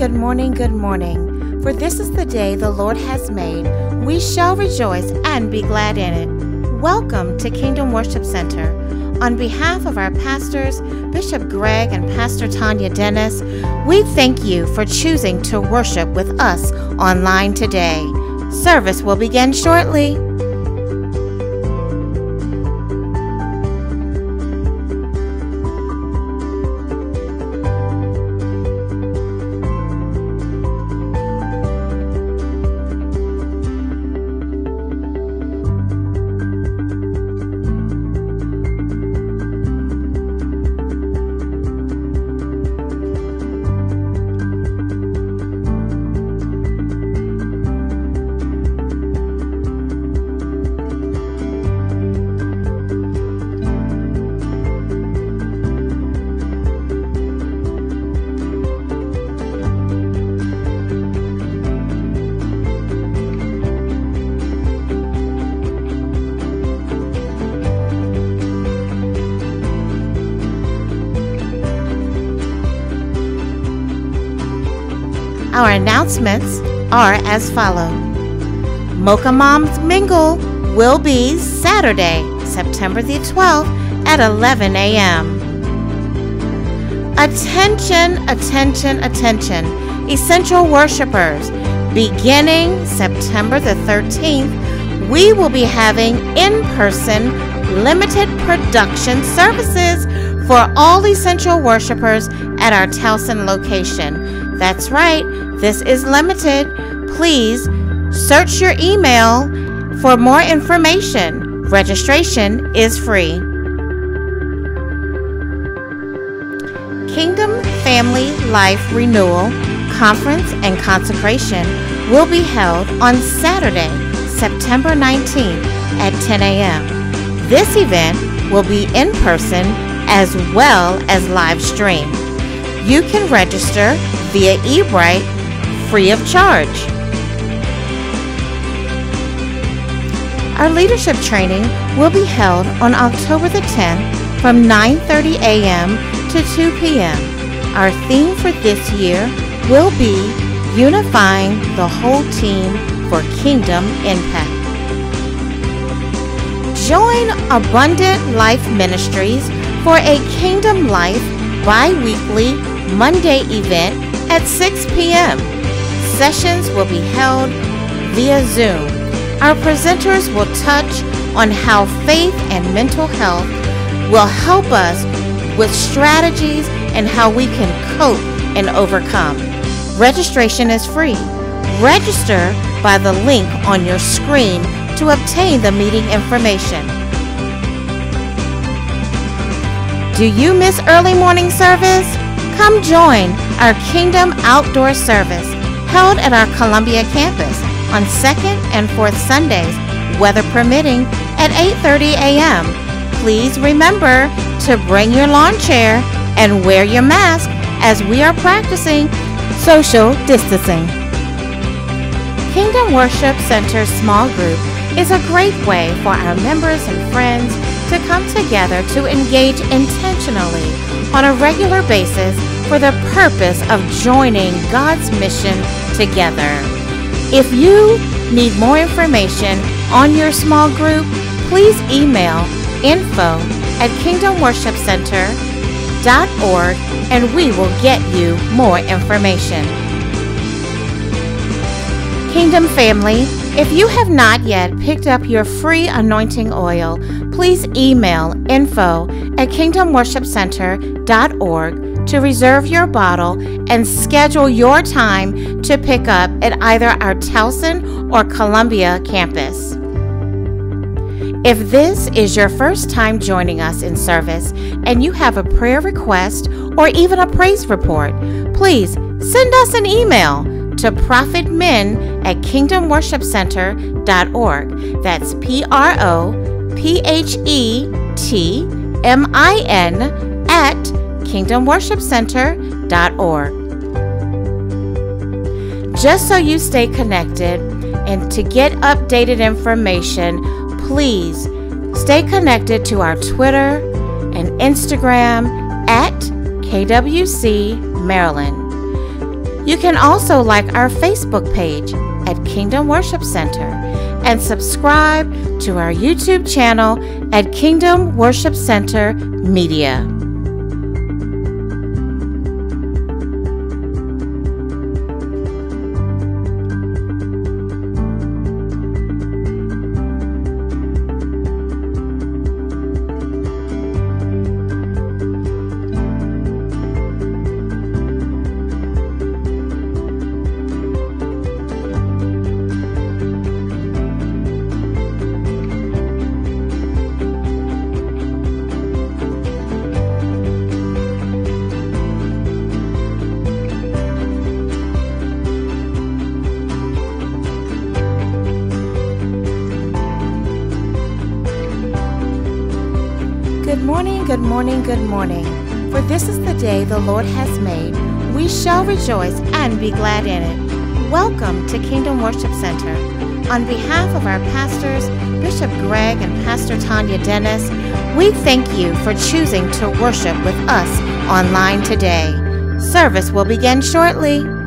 Good morning, good morning. For this is the day the Lord has made. We shall rejoice and be glad in it. Welcome to Kingdom Worship Center. On behalf of our pastors, Bishop Greg and Pastor Tanya Dennis, we thank you for choosing to worship with us online today. Service will begin shortly. As follow. Mocha Moms Mingle will be Saturday, September the 12th at 11 a.m. Attention, attention, attention, essential worshipers. Beginning September the 13th, we will be having in person limited production services for all essential worshipers at our Towson location. That's right, this is limited. Please search your email for more information. Registration is free. Kingdom Family Life Renewal Conference and Consecration will be held on Saturday, September 19th at 10 a.m. This event will be in person as well as live stream. You can register via eBrite free of charge. Our leadership training will be held on October the 10th from 9:30 a.m. to 2 p.m. Our theme for this year will be unifying the whole team for kingdom impact. Join Abundant Life Ministries for a Kingdom Life bi-weekly Monday event at 6 p.m. Sessions will be held via Zoom. Our presenters will touch on how faith and mental health will help us with strategies and how we can cope and overcome. Registration is free. Register by the link on your screen to obtain the meeting information. Do you miss early morning service? Come join our Kingdom Outdoor Service held at our Columbia campus on 2nd and 4th Sundays, weather permitting, at 8:30 a.m. Please remember to bring your lawn chair and wear your mask as we are practicing social distancing. Kingdom Worship Center Small Group is a great way for our members and friends to come together to engage intentionally on a regular basis for the purpose of joining God's mission together. If you need more information on your small group, please email info at kingdomworshipcenter.org and we will get you more information. Kingdom family, if you have not yet picked up your free anointing oil, please email info at kingdomworshipcenter.org to reserve your bottle and schedule your time to pick up at either our Towson or Columbia campus. If this is your first time joining us in service and you have a prayer request or even a praise report, please send us an email to prophetmin at kingdomworshipcenter.org. That's P R O P H E T M I N at kingdomworshipcenter.org. Just so you stay connected and to get updated information, please stay connected to our Twitter and Instagram at KWC Maryland. You can also like our Facebook page at Kingdom Worship Center and subscribe to our YouTube channel at Kingdom Worship Center Media. The Lord has made. We shall rejoice and be glad in it. Welcome to Kingdom Worship Center. On behalf of our pastors, Bishop Greg and Pastor Tanya Dennis, we thank you for choosing to worship with us online today. Service will begin shortly.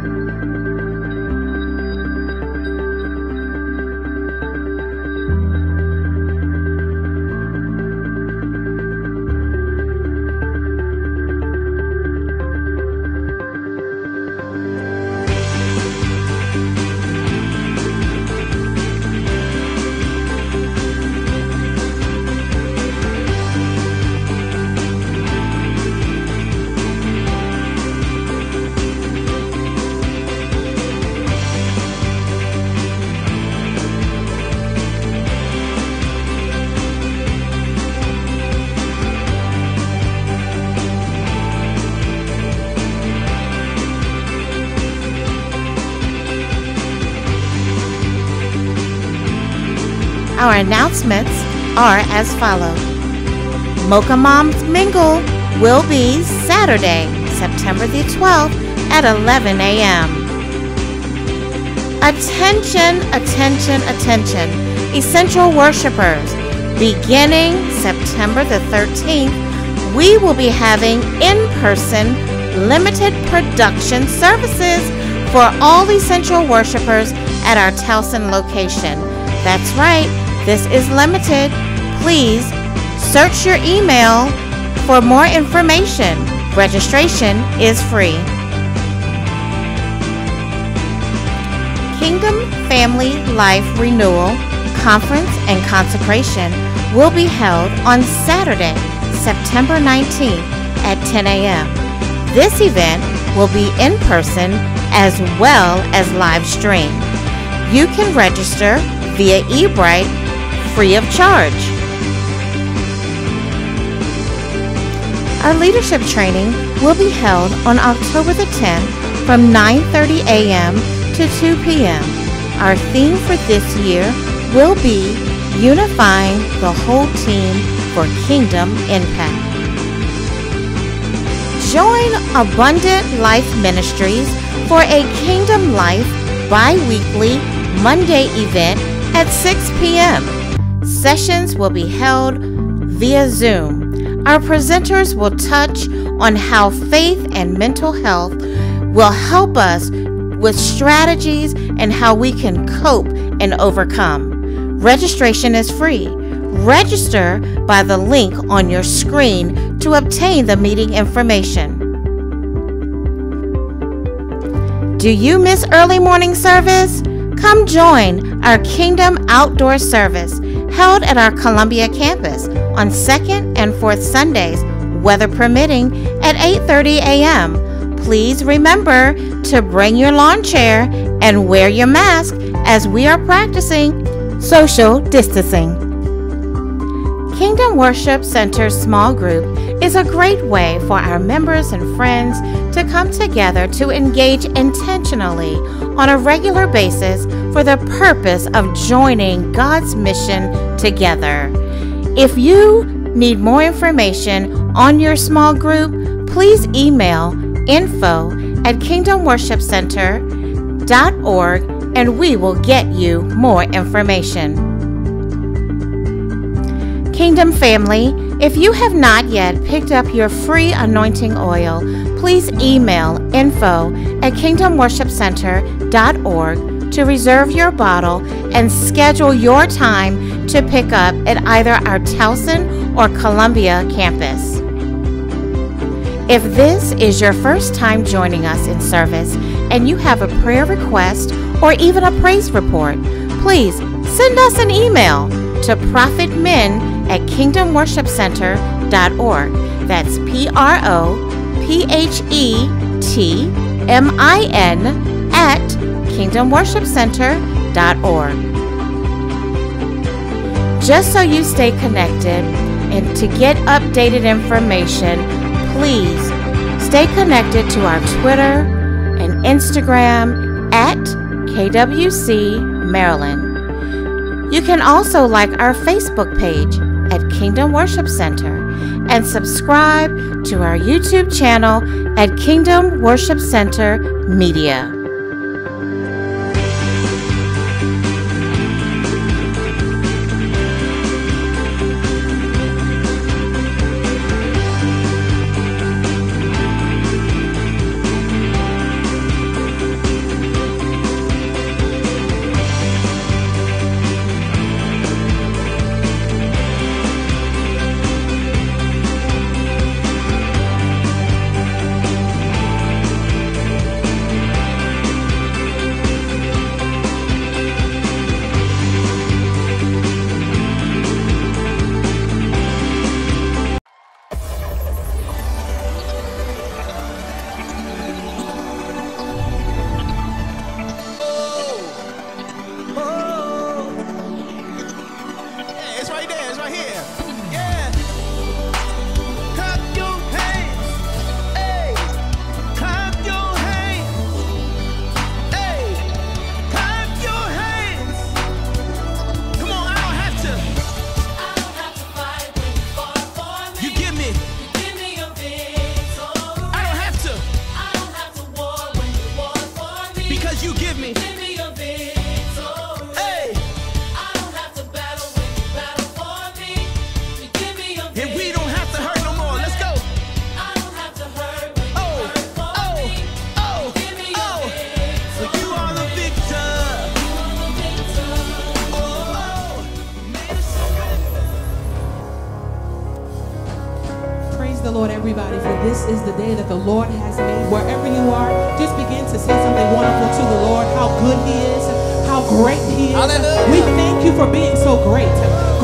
Announcements are as follow. Mocha Moms Mingle will be Saturday, September the 12th at 11 a.m. Attention, attention, attention, essential worshipers. Beginning September the 13th, we will be having in person limited production services for all essential worshipers at our Towson location. That's right, this is limited. Please search your email for more information. Registration is free. Kingdom Family Life Renewal Conference and Consecration will be held on Saturday, September 19th at 10 a.m. This event will be in person as well as live stream. You can register via eBrite free of charge. Our leadership training will be held on October the 10th from 9:30 a.m. to 2 p.m. Our theme for this year will be unifying the whole team for kingdom impact. Join Abundant Life Ministries for a Kingdom Life bi-weekly Monday event at 6 p.m. Sessions will be held via Zoom. Our presenters will touch on how faith and mental health will help us with strategies and how we can cope and overcome. Registration is free. Register by the link on your screen to obtain the meeting information. Do you miss early morning service? Come join our Kingdom Outdoor Service held at our Columbia campus on second and fourth Sundays, weather permitting, at 8:30 a.m. Please remember to bring your lawn chair and wear your mask as we are practicing social distancing. Kingdom Worship Center Small Group is a great way for our members and friends to come together to engage intentionally on a regular basis for the purpose of joining God's mission together. If you need more information on your small group, please email info at kingdomworshipcenter.org and we will get you more information. Kingdom family, if you have not yet picked up your free anointing oil, please email info at kingdomworshipcenter.org to reserve your bottle and schedule your time to pick up at either our Towson or Columbia campus. If this is your first time joining us in service and you have a prayer request or even a praise report, please send us an email to prophetmin at kingdomworshipcenter.org. That's P R O P H E T M I N at kingdomworshipcenter.org. Just so you stay connected and to get updated information, please stay connected to our Twitter and Instagram at KWC Maryland. You can also like our Facebook page at Kingdom Worship Center and subscribe to our YouTube channel at Kingdom Worship Center Media. You are, just begin to say something wonderful to the Lord, how good He is, how great He is. Hallelujah. We thank you for being so great.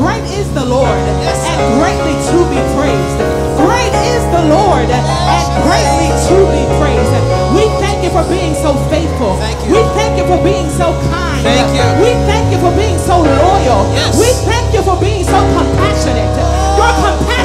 Great is the Lord, Yes, and greatly to be praised. Great is the Lord, and greatly to be praised. We thank you for being so faithful. Thank you. We thank you for being so kind. Thank you. We thank you for being so loyal. Yes. We thank you for being so compassionate. Your compassion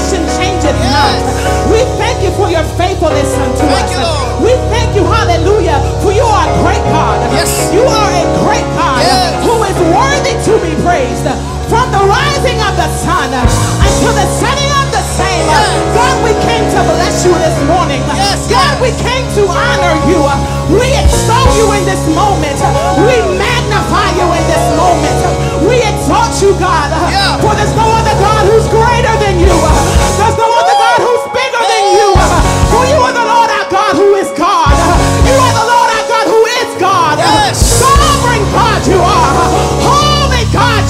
not. We thank you for your faithfulness unto Thank us. you, Lord. We thank you, hallelujah, for you are a great God. Yes. You are a great God Yes. who is worthy to be praised. From the rising of the sun until the setting of the same. Yes. God, we came to bless you this morning. Yes, God, we came to honor you. We extol you in this moment. We magnify you in this moment. We exalt you, God. Yeah. For there's no other God who's greater than you.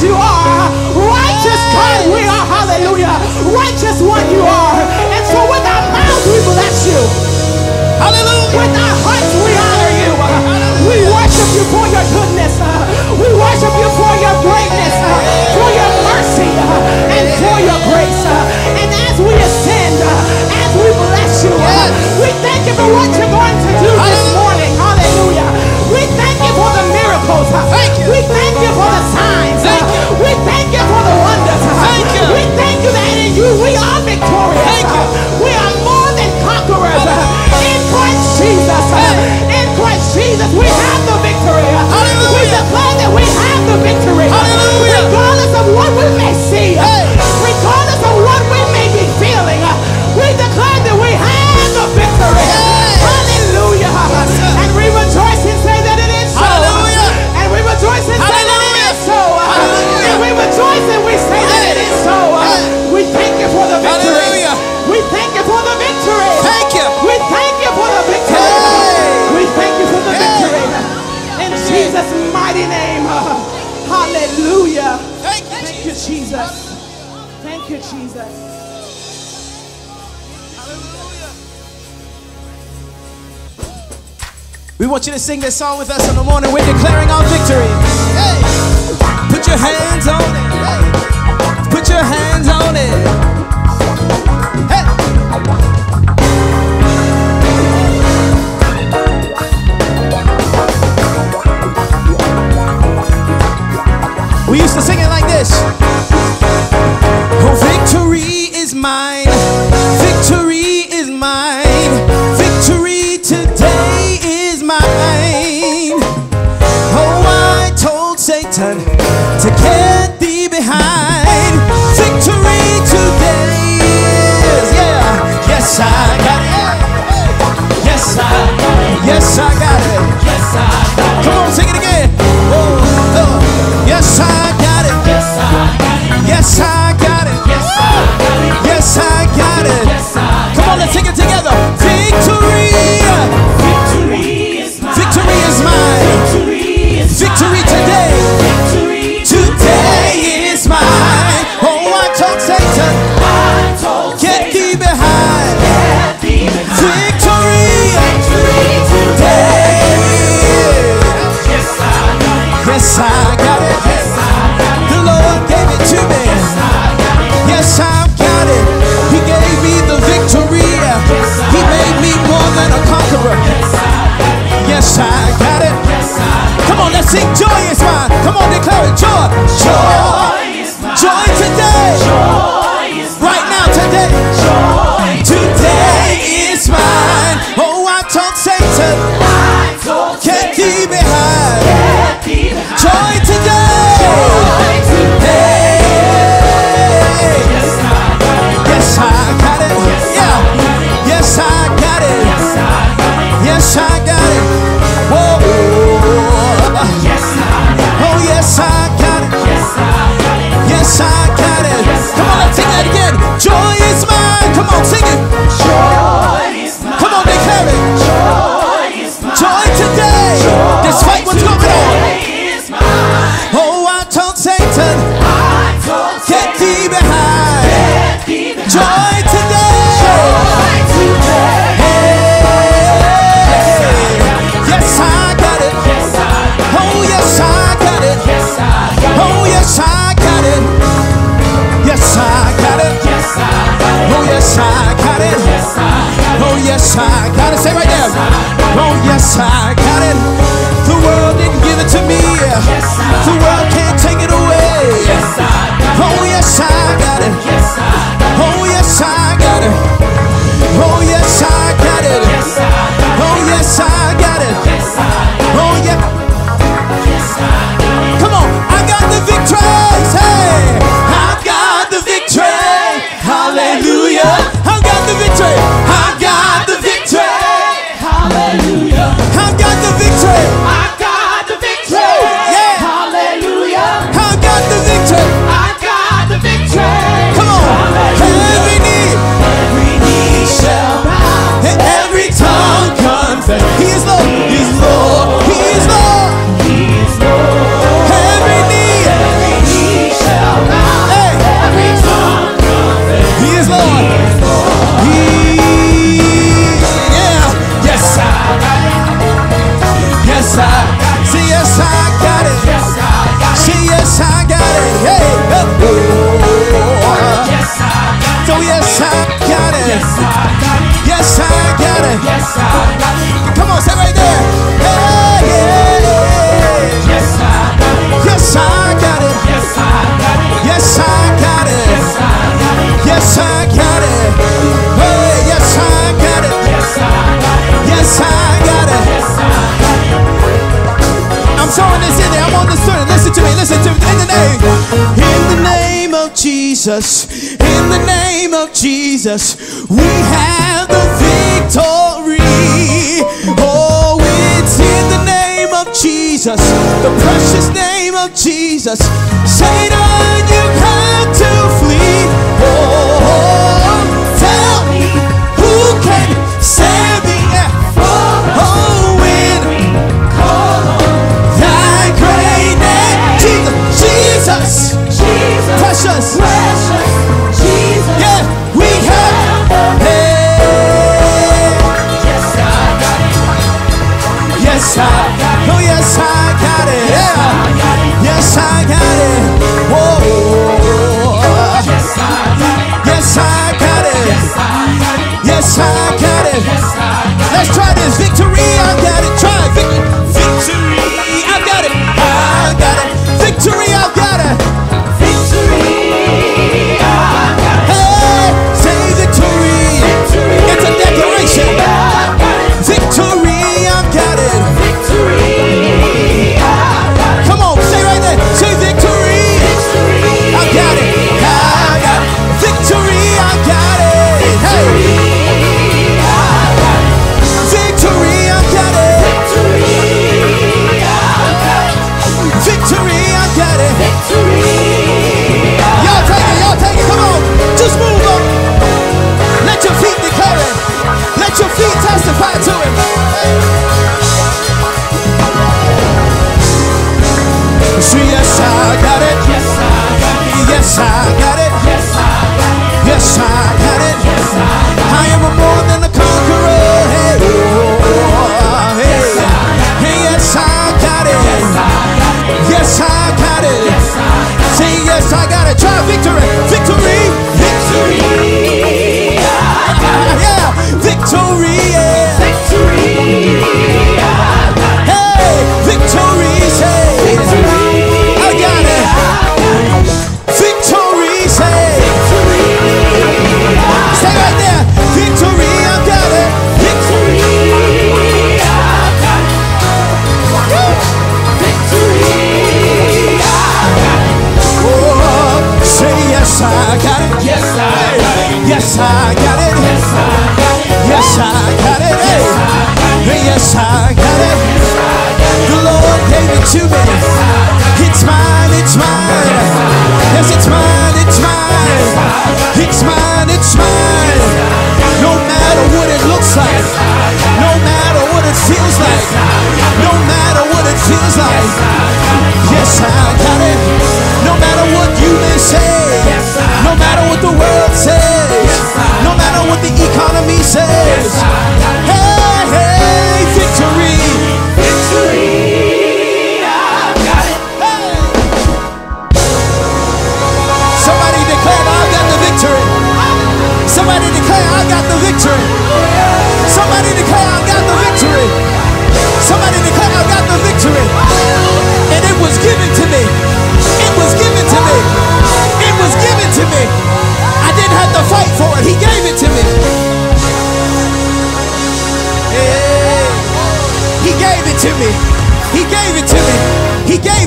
You are. Righteous God we are. Hallelujah. Righteous one you are. And so with our mouths we bless you. Hallelujah. With our hearts we honor you. We worship you for your goodness. We worship you for your greatness, for your mercy, and for your grace. And as we ascend, as we bless you, we thank you for what you're going to do We want you to sing this song with us in the morning. We're declaring our victory. Hey, put your hands on it. Hey, put your hands Jesus, in the name of Jesus, we have the victory. Oh, it's in the name of Jesus, the precious name of Jesus. Say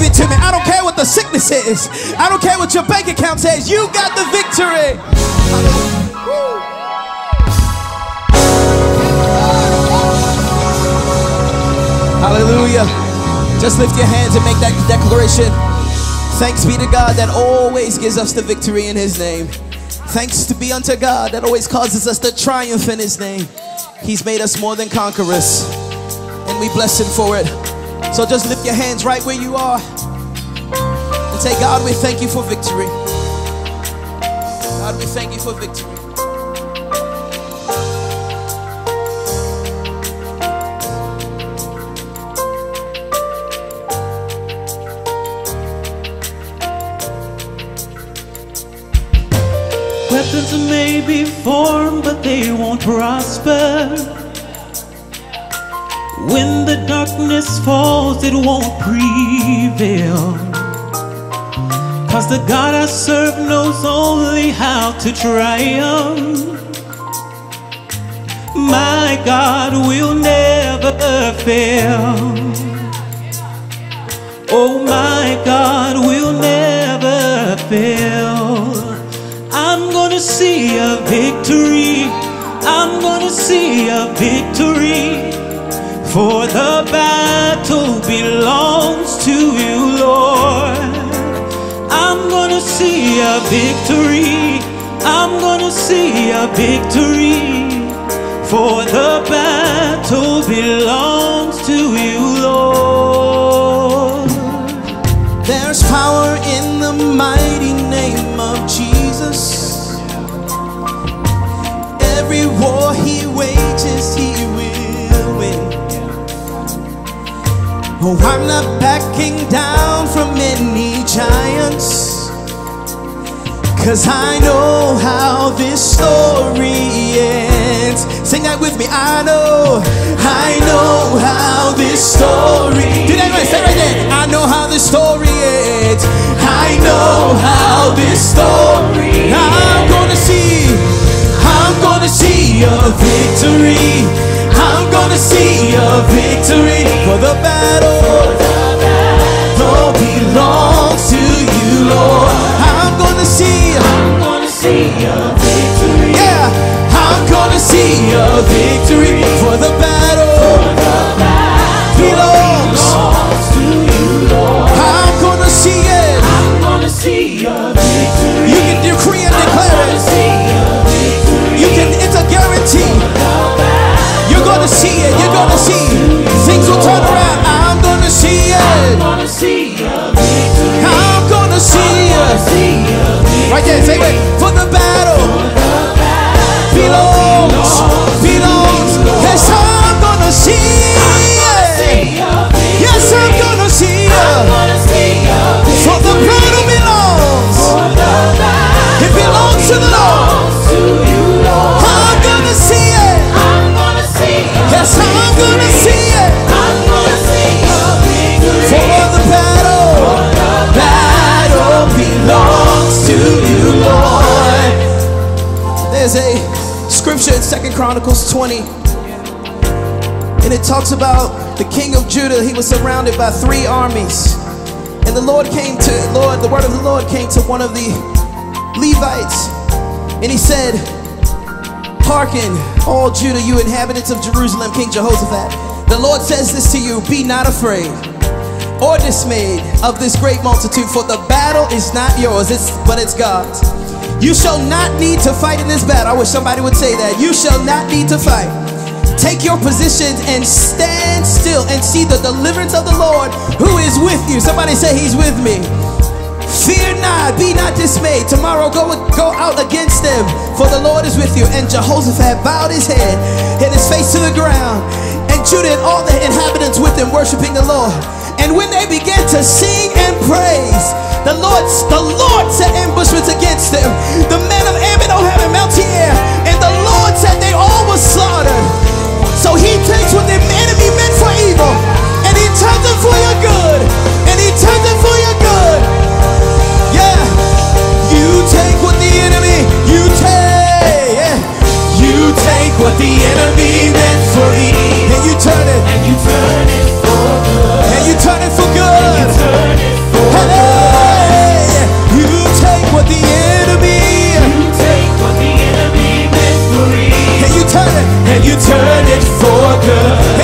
It to me. I don't care what the sickness is. I don't care what your bank account says. You got the victory. Hallelujah. Just lift your hands and make that declaration. Thanks be to God that always gives us the victory in His name. Thanks to be unto God that always causes us to triumph in His name. He's made us more than conquerors, and we bless Him for it. So just lift your hands right where you are and say, God, we thank you for victory. God, we thank you for victory. Weapons may be formed, but they won't prosper. Darkness falls, it won't prevail. Cause the God I serve knows only how to triumph. My God will never fail. Oh, my God will never fail. I'm gonna see a victory. I'm gonna see a victory. For the battle belongs to you, Lord. I'm gonna see a victory. I'm gonna see a victory. For the battle belongs to you, Lord. There's power in the mighty name of Jesus. Every war Oh, I'm not backing down from any giants. Cause I know how this story ends. Sing that with me. I know, I know how this story. Do that right, say right there. I know how this story ends. I know how this story. I'm gonna see. I'm gonna see a victory. I'm gonna see a victory for the battle. All belongs to you, Lord. I'm gonna see. I'm gonna see a victory. Yeah, I'm gonna see a victory talks about the king of Judah. He was surrounded by three armies, and the Lord came to Lord. The word of the Lord came to one of the Levites, and he said, Hearken, all Judah, you inhabitants of Jerusalem, King Jehoshaphat. The Lord says this to you Be not afraid or dismayed of this great multitude, for the battle is not yours, it's, but it's God's. You shall not need to fight in this battle. I wish somebody would say that. You shall not need to fight. Take your positions and stand still and see the deliverance of the Lord who is with you. Somebody say, He's with me. Fear not, be not dismayed. Tomorrow go go out against them, for the Lord is with you. And Jehoshaphat bowed his head and his face to the ground, and Judah and all the inhabitants with him worshiping the Lord. And when they began to sing and praise, the Lord the Lord set ambushments against them. The men of Ammon and Mount Tier, and the Lord said they all were slaughtered. So he takes what the enemy meant for evil and he turns it for your good. And he turns it for your good. Yeah. You take what the enemy, you take. Yeah. You take what the enemy meant for evil. And you turn it. And you turn it for good. And you turn it for good. And you turn it for hey. good. You take what the enemy and you turn it for good.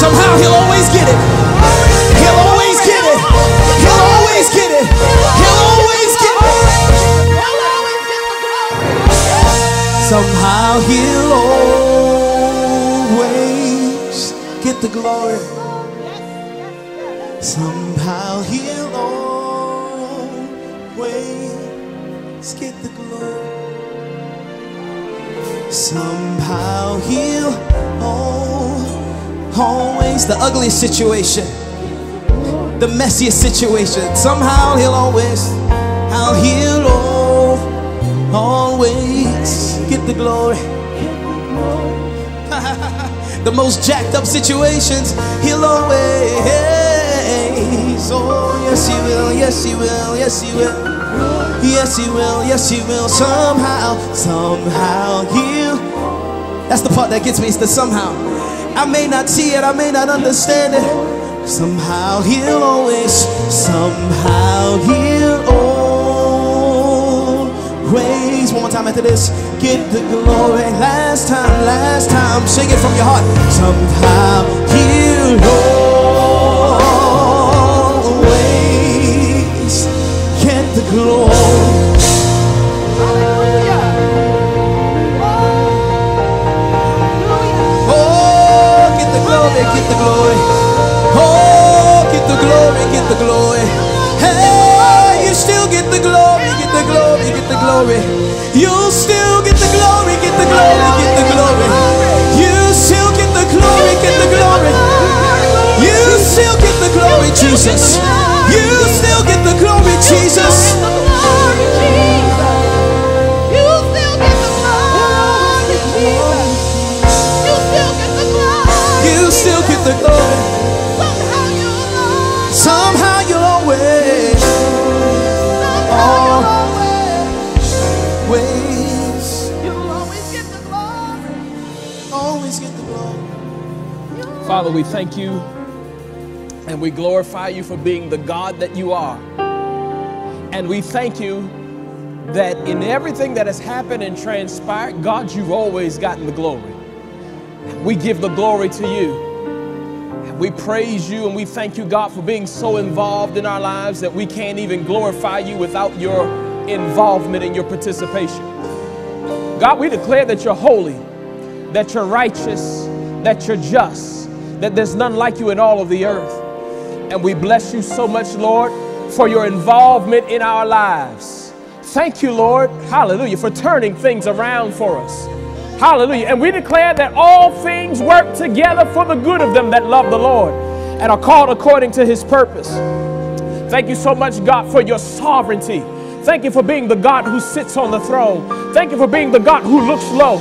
Somehow he'll always get it. He'll always get it. He'll always get it. He'll always get it. Somehow he'll always get the glory. Somehow he'll always get the glory. Somehow he'll al- always the ugliest situation, the messiest situation. Somehow he'll always, how he'll al- always get the glory. the most jacked up situations, he'll always. Oh, yes, he will, yes, he will, yes, he will. Yes, he will, yes, he will. Somehow, somehow he'll. That's the part that gets me, it's the somehow. I may not see it, I may not understand it. Somehow he'll always, somehow he'll always. One more time after this, get the glory. Last time, last time, sing it from your heart. Somehow he'll always get the glory. Oh, glory, get the glory. Oh, get the glory, get the glory. Hey, you still get the glory, get the glory, get the glory. You'll still get the glory, get the glory, get the glory. You still get the glory, get the glory. You still get the glory, Jesus. You still get the glory, Jesus. Father, we thank you and we glorify you for being the God that you are. And we thank you that in everything that has happened and transpired, God, you've always gotten the glory. We give the glory to you. We praise you and we thank you, God, for being so involved in our lives that we can't even glorify you without your involvement and your participation. God, we declare that you're holy, that you're righteous, that you're just, that there's none like you in all of the earth. And we bless you so much, Lord, for your involvement in our lives. Thank you, Lord, hallelujah, for turning things around for us. Hallelujah. And we declare that all things work together for the good of them that love the Lord and are called according to his purpose. Thank you so much, God, for your sovereignty. Thank you for being the God who sits on the throne. Thank you for being the God who looks low,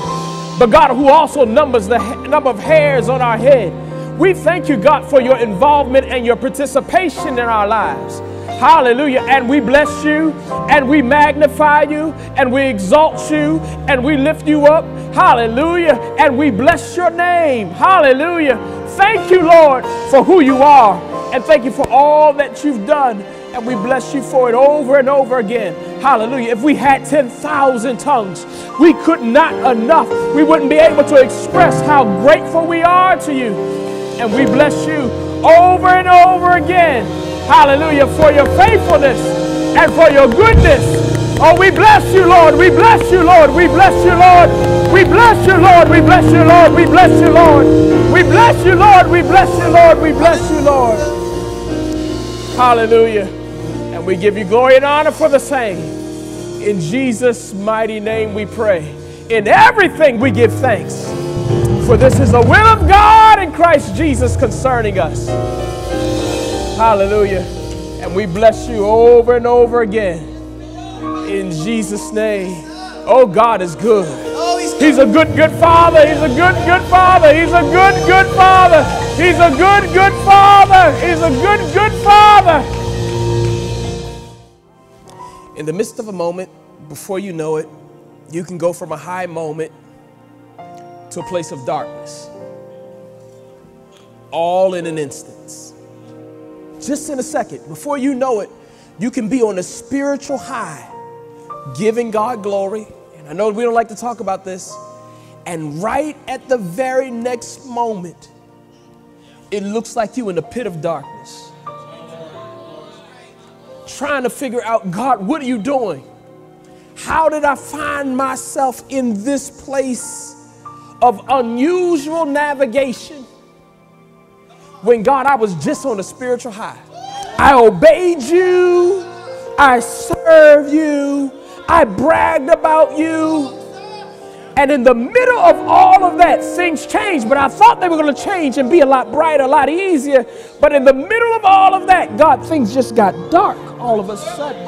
the God who also numbers the number of hairs on our head. We thank you, God, for your involvement and your participation in our lives. Hallelujah. And we bless you and we magnify you and we exalt you and we lift you up. Hallelujah. And we bless your name. Hallelujah. Thank you, Lord, for who you are. And thank you for all that you've done. And we bless you for it over and over again. Hallelujah. If we had 10,000 tongues, we could not enough. We wouldn't be able to express how grateful we are to you. And we bless you over and over again. Hallelujah. For your faithfulness and for your goodness. Oh, we bless you, Lord. We bless you, Lord. We bless you, Lord. We bless you, Lord. We bless you, Lord. We bless you, Lord. We bless you, Lord. We bless you, Lord. We bless you, Lord. Hallelujah. And we give you glory and honor for the same. In Jesus' mighty name we pray. In everything we give thanks. For this is the will of God in Christ Jesus concerning us. Hallelujah. And we bless you over and over again. In Jesus' name. Oh, God is good. He's a good, good father. He's a good, good father. He's a good, good father. He's a good, good father. He's a good, good father. In the midst of a moment, before you know it, you can go from a high moment to a place of darkness. All in an instance. Just in a second, before you know it, you can be on a spiritual high, giving God glory. And I know we don't like to talk about this. And right at the very next moment, it looks like you in a pit of darkness. Trying to figure out, God, what are you doing? How did I find myself in this place of unusual navigation when, God, I was just on a spiritual high? I obeyed you, I served you, I bragged about you. And in the middle of all of that, things changed. But I thought they were going to change and be a lot brighter, a lot easier. But in the middle of all of that, God, things just got dark all of a sudden.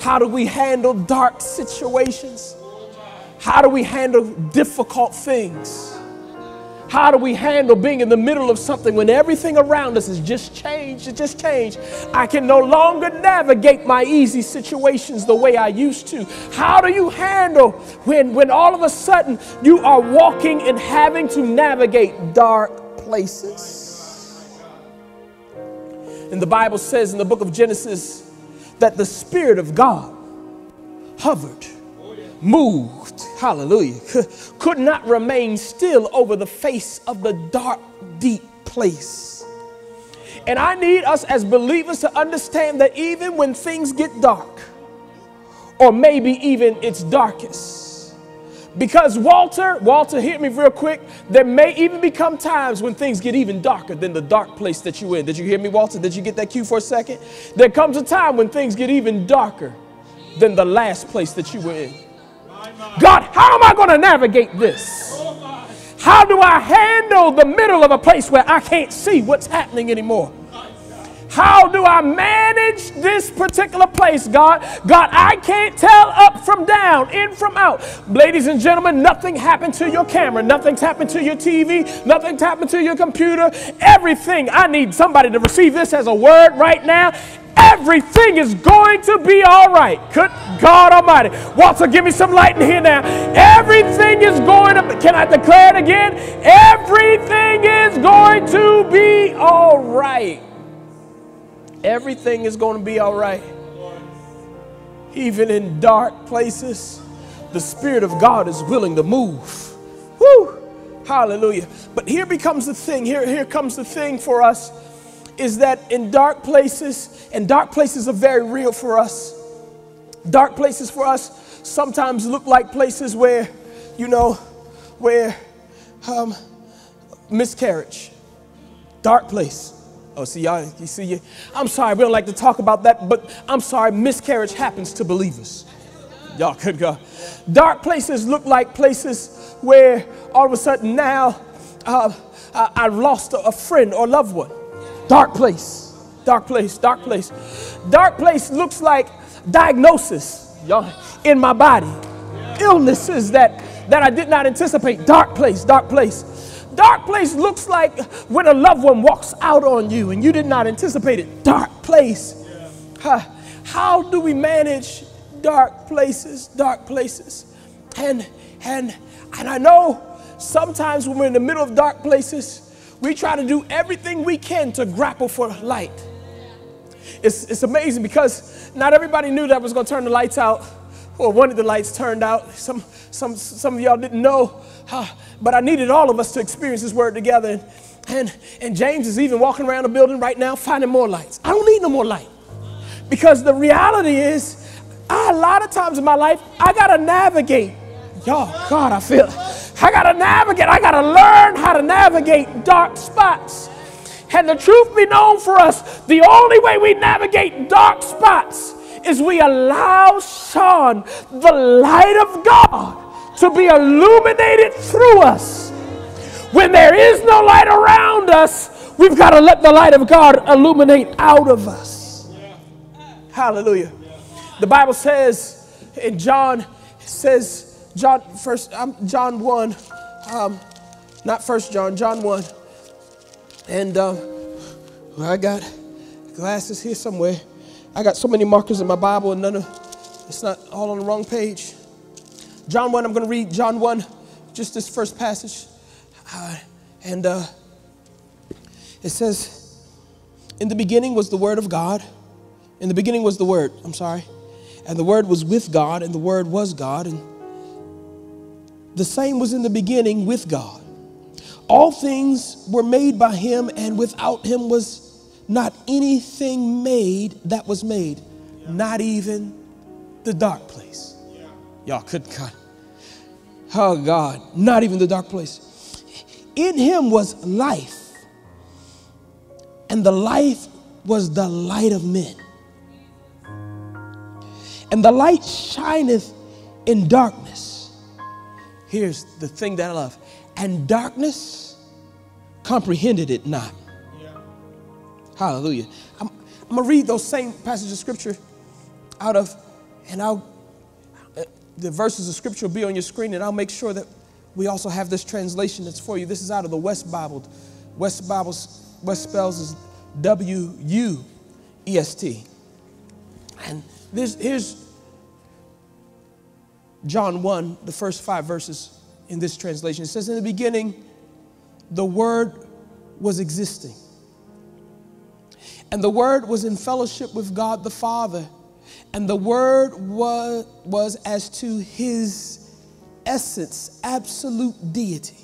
How do we handle dark situations? How do we handle difficult things? How do we handle being in the middle of something when everything around us has just changed? It just changed. I can no longer navigate my easy situations the way I used to. How do you handle when, when all of a sudden you are walking and having to navigate dark places? And the Bible says in the book of Genesis that the Spirit of God hovered moved, hallelujah, could not remain still over the face of the dark, deep place. And I need us as believers to understand that even when things get dark, or maybe even its darkest, because Walter, Walter, hear me real quick. There may even become times when things get even darker than the dark place that you're in. Did you hear me, Walter? Did you get that cue for a second? There comes a time when things get even darker than the last place that you were in. God, how am I going to navigate this? How do I handle the middle of a place where I can't see what's happening anymore? How do I manage this particular place, God? God, I can't tell up from down, in from out. Ladies and gentlemen, nothing happened to your camera, nothing's happened to your TV, nothing's happened to your computer. Everything, I need somebody to receive this as a word right now. Everything is going to be all right. Good God Almighty. Walter, give me some light in here now. Everything is going to, can I declare it again? Everything is going to be all right. Everything is going to be all right. Even in dark places, the Spirit of God is willing to move. Woo! Hallelujah. But here becomes the thing, here, here comes the thing for us is that in dark places, and dark places are very real for us. Dark places for us sometimes look like places where, you know, where um, miscarriage, dark place. Oh, see, y'all, you see, you, I'm sorry, we don't like to talk about that, but I'm sorry, miscarriage happens to believers. Y'all could go. Dark places look like places where all of a sudden now uh, I, I lost a, a friend or loved one. Dark place, dark place, dark place. Dark place looks like diagnosis, y'all, in my body. Illnesses that, that I did not anticipate. Dark place, dark place. Dark place looks like when a loved one walks out on you and you did not anticipate it. Dark place. Huh. How do we manage dark places? Dark places. And and and I know sometimes when we're in the middle of dark places, we try to do everything we can to grapple for light. It's, it's amazing because not everybody knew that I was going to turn the lights out, or one of the lights turned out. Some, some, some of y'all didn't know, but I needed all of us to experience this word together. And, and, James is even walking around the building right now finding more lights. I don't need no more light because the reality is, I, a lot of times in my life, I got to navigate. Y'all, God, I feel I got to navigate. I got to learn how to navigate dark spots. And the truth be known for us, the only way we navigate dark spots is we allow Sean, the light of God, to be illuminated through us. When there is no light around us, we've got to let the light of God illuminate out of us. Hallelujah. The Bible says in John, says, John, first, um, John 1, um, not first John, John 1. And um, I got glasses here somewhere. I got so many markers in my Bible and none of, it's not all on the wrong page. John 1, I'm going to read John 1, just this first passage. Uh, and uh, it says, In the beginning was the Word of God. In the beginning was the Word, I'm sorry. And the Word was with God, and the Word was God. And the same was in the beginning with God. All things were made by Him, and without Him was not anything made that was made, not even the dark place. Y'all couldn't cut. Oh God, not even the dark place. In him was life, and the life was the light of men. And the light shineth in darkness. Here's the thing that I love. And darkness comprehended it not. Hallelujah. I'm, I'm going to read those same passages of scripture out of, and I'll, uh, the verses of scripture will be on your screen, and I'll make sure that we also have this translation that's for you. This is out of the Wuest Bible. Wuest Bibles, Wuest spells is W U E S T. And this, here's John 1, the first five verses in this translation. It says, In the beginning, the Word was existing. And the Word was in fellowship with God the Father. And the Word was, was as to his essence, absolute deity.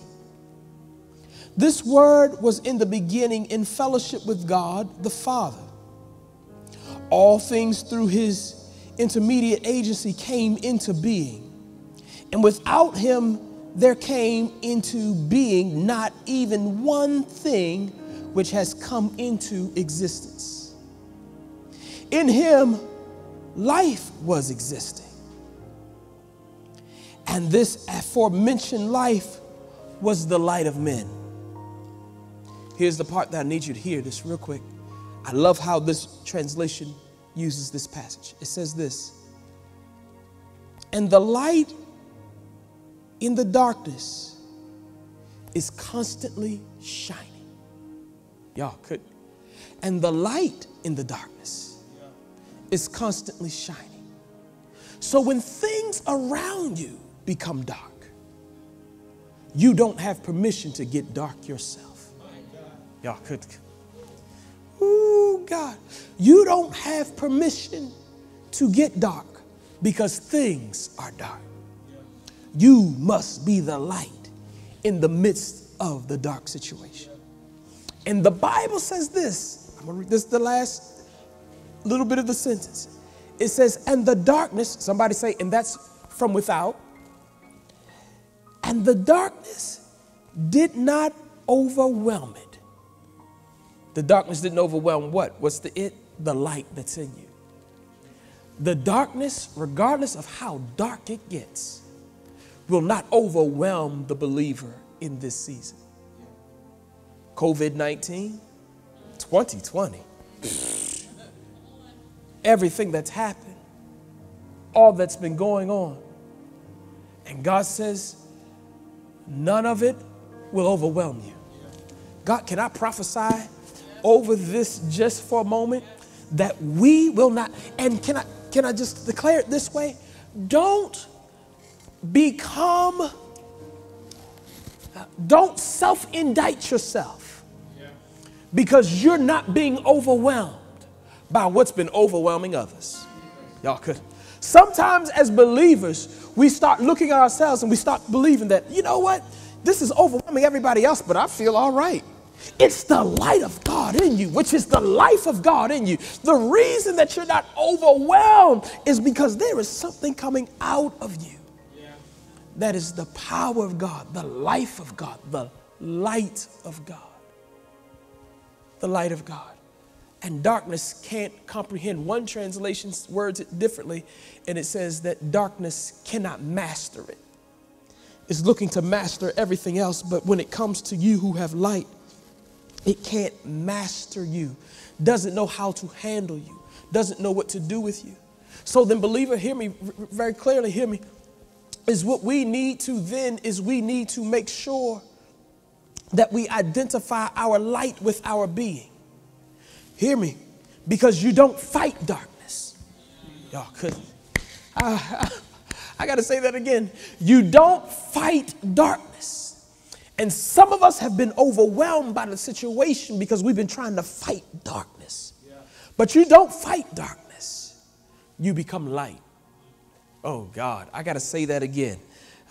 This Word was in the beginning in fellowship with God the Father. All things through his intermediate agency came into being. And without him, there came into being not even one thing which has come into existence. In him, life was existing. And this aforementioned life was the light of men. Here's the part that I need you to hear this real quick. I love how this translation uses this passage. It says this And the light in the darkness is constantly shining. Y'all could. And the light in the darkness is constantly shining. So when things around you become dark, you don't have permission to get dark yourself. Y'all could. Ooh, God. You don't have permission to get dark because things are dark. You must be the light in the midst of the dark situation. And the Bible says this. I'm gonna read this is the last little bit of the sentence. It says, and the darkness, somebody say, and that's from without. And the darkness did not overwhelm it. The darkness didn't overwhelm what? What's the it? The light that's in you. The darkness, regardless of how dark it gets, will not overwhelm the believer in this season. COVID 19, 2020, everything that's happened, all that's been going on. And God says, none of it will overwhelm you. God, can I prophesy over this just for a moment that we will not, and can I, can I just declare it this way? Don't become, don't self indict yourself because you're not being overwhelmed by what's been overwhelming others. Y'all could. Sometimes, as believers, we start looking at ourselves and we start believing that, you know what, this is overwhelming everybody else, but I feel all right. It's the light of God in you, which is the life of God in you. The reason that you're not overwhelmed is because there is something coming out of you that is the power of God, the life of God, the light of God. The light of God. And darkness can't comprehend. One translation words it differently, and it says that darkness cannot master it. It's looking to master everything else, but when it comes to you who have light, it can't master you, doesn't know how to handle you, doesn't know what to do with you. So then, believer, hear me very clearly, hear me is what we need to then is we need to make sure that we identify our light with our being. Hear me, because you don't fight darkness. Y'all couldn't. Ah, I, I, I got to say that again. You don't fight darkness. And some of us have been overwhelmed by the situation because we've been trying to fight darkness. But you don't fight darkness, you become light. Oh, God, I got to say that again.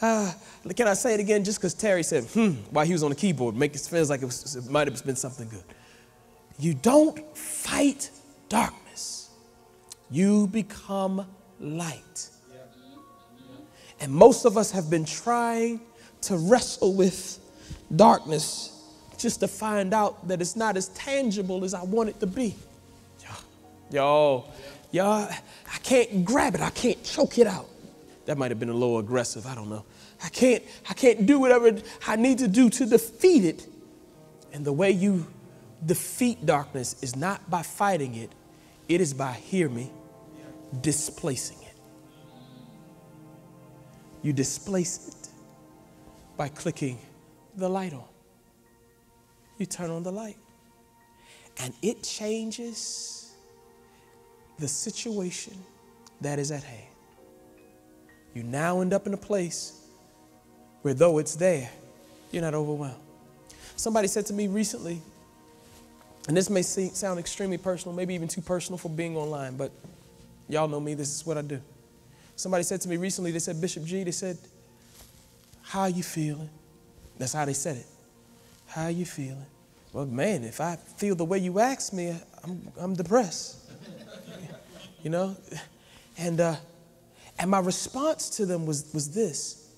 Uh, can I say it again just because Terry said, hmm, while he was on the keyboard, make it feels like it, was, it might have been something good. You don't fight darkness, you become light. And most of us have been trying to wrestle with darkness just to find out that it's not as tangible as I want it to be. Yo, yo, I can't grab it. I can't choke it out. That might have been a little aggressive. I don't know. I can't, I can't do whatever I need to do to defeat it. And the way you defeat darkness is not by fighting it, it is by, hear me, displacing it. You displace it by clicking the light on. You turn on the light, and it changes the situation that is at hand. You now end up in a place where, though it's there, you're not overwhelmed. Somebody said to me recently, and this may sound extremely personal, maybe even too personal for being online, but y'all know me, this is what I do. Somebody said to me recently, they said, Bishop G, they said, How are you feeling? That's how they said it. How are you feeling? Well, man, if I feel the way you asked me, I'm, I'm depressed. you know? And, uh, and my response to them was, was this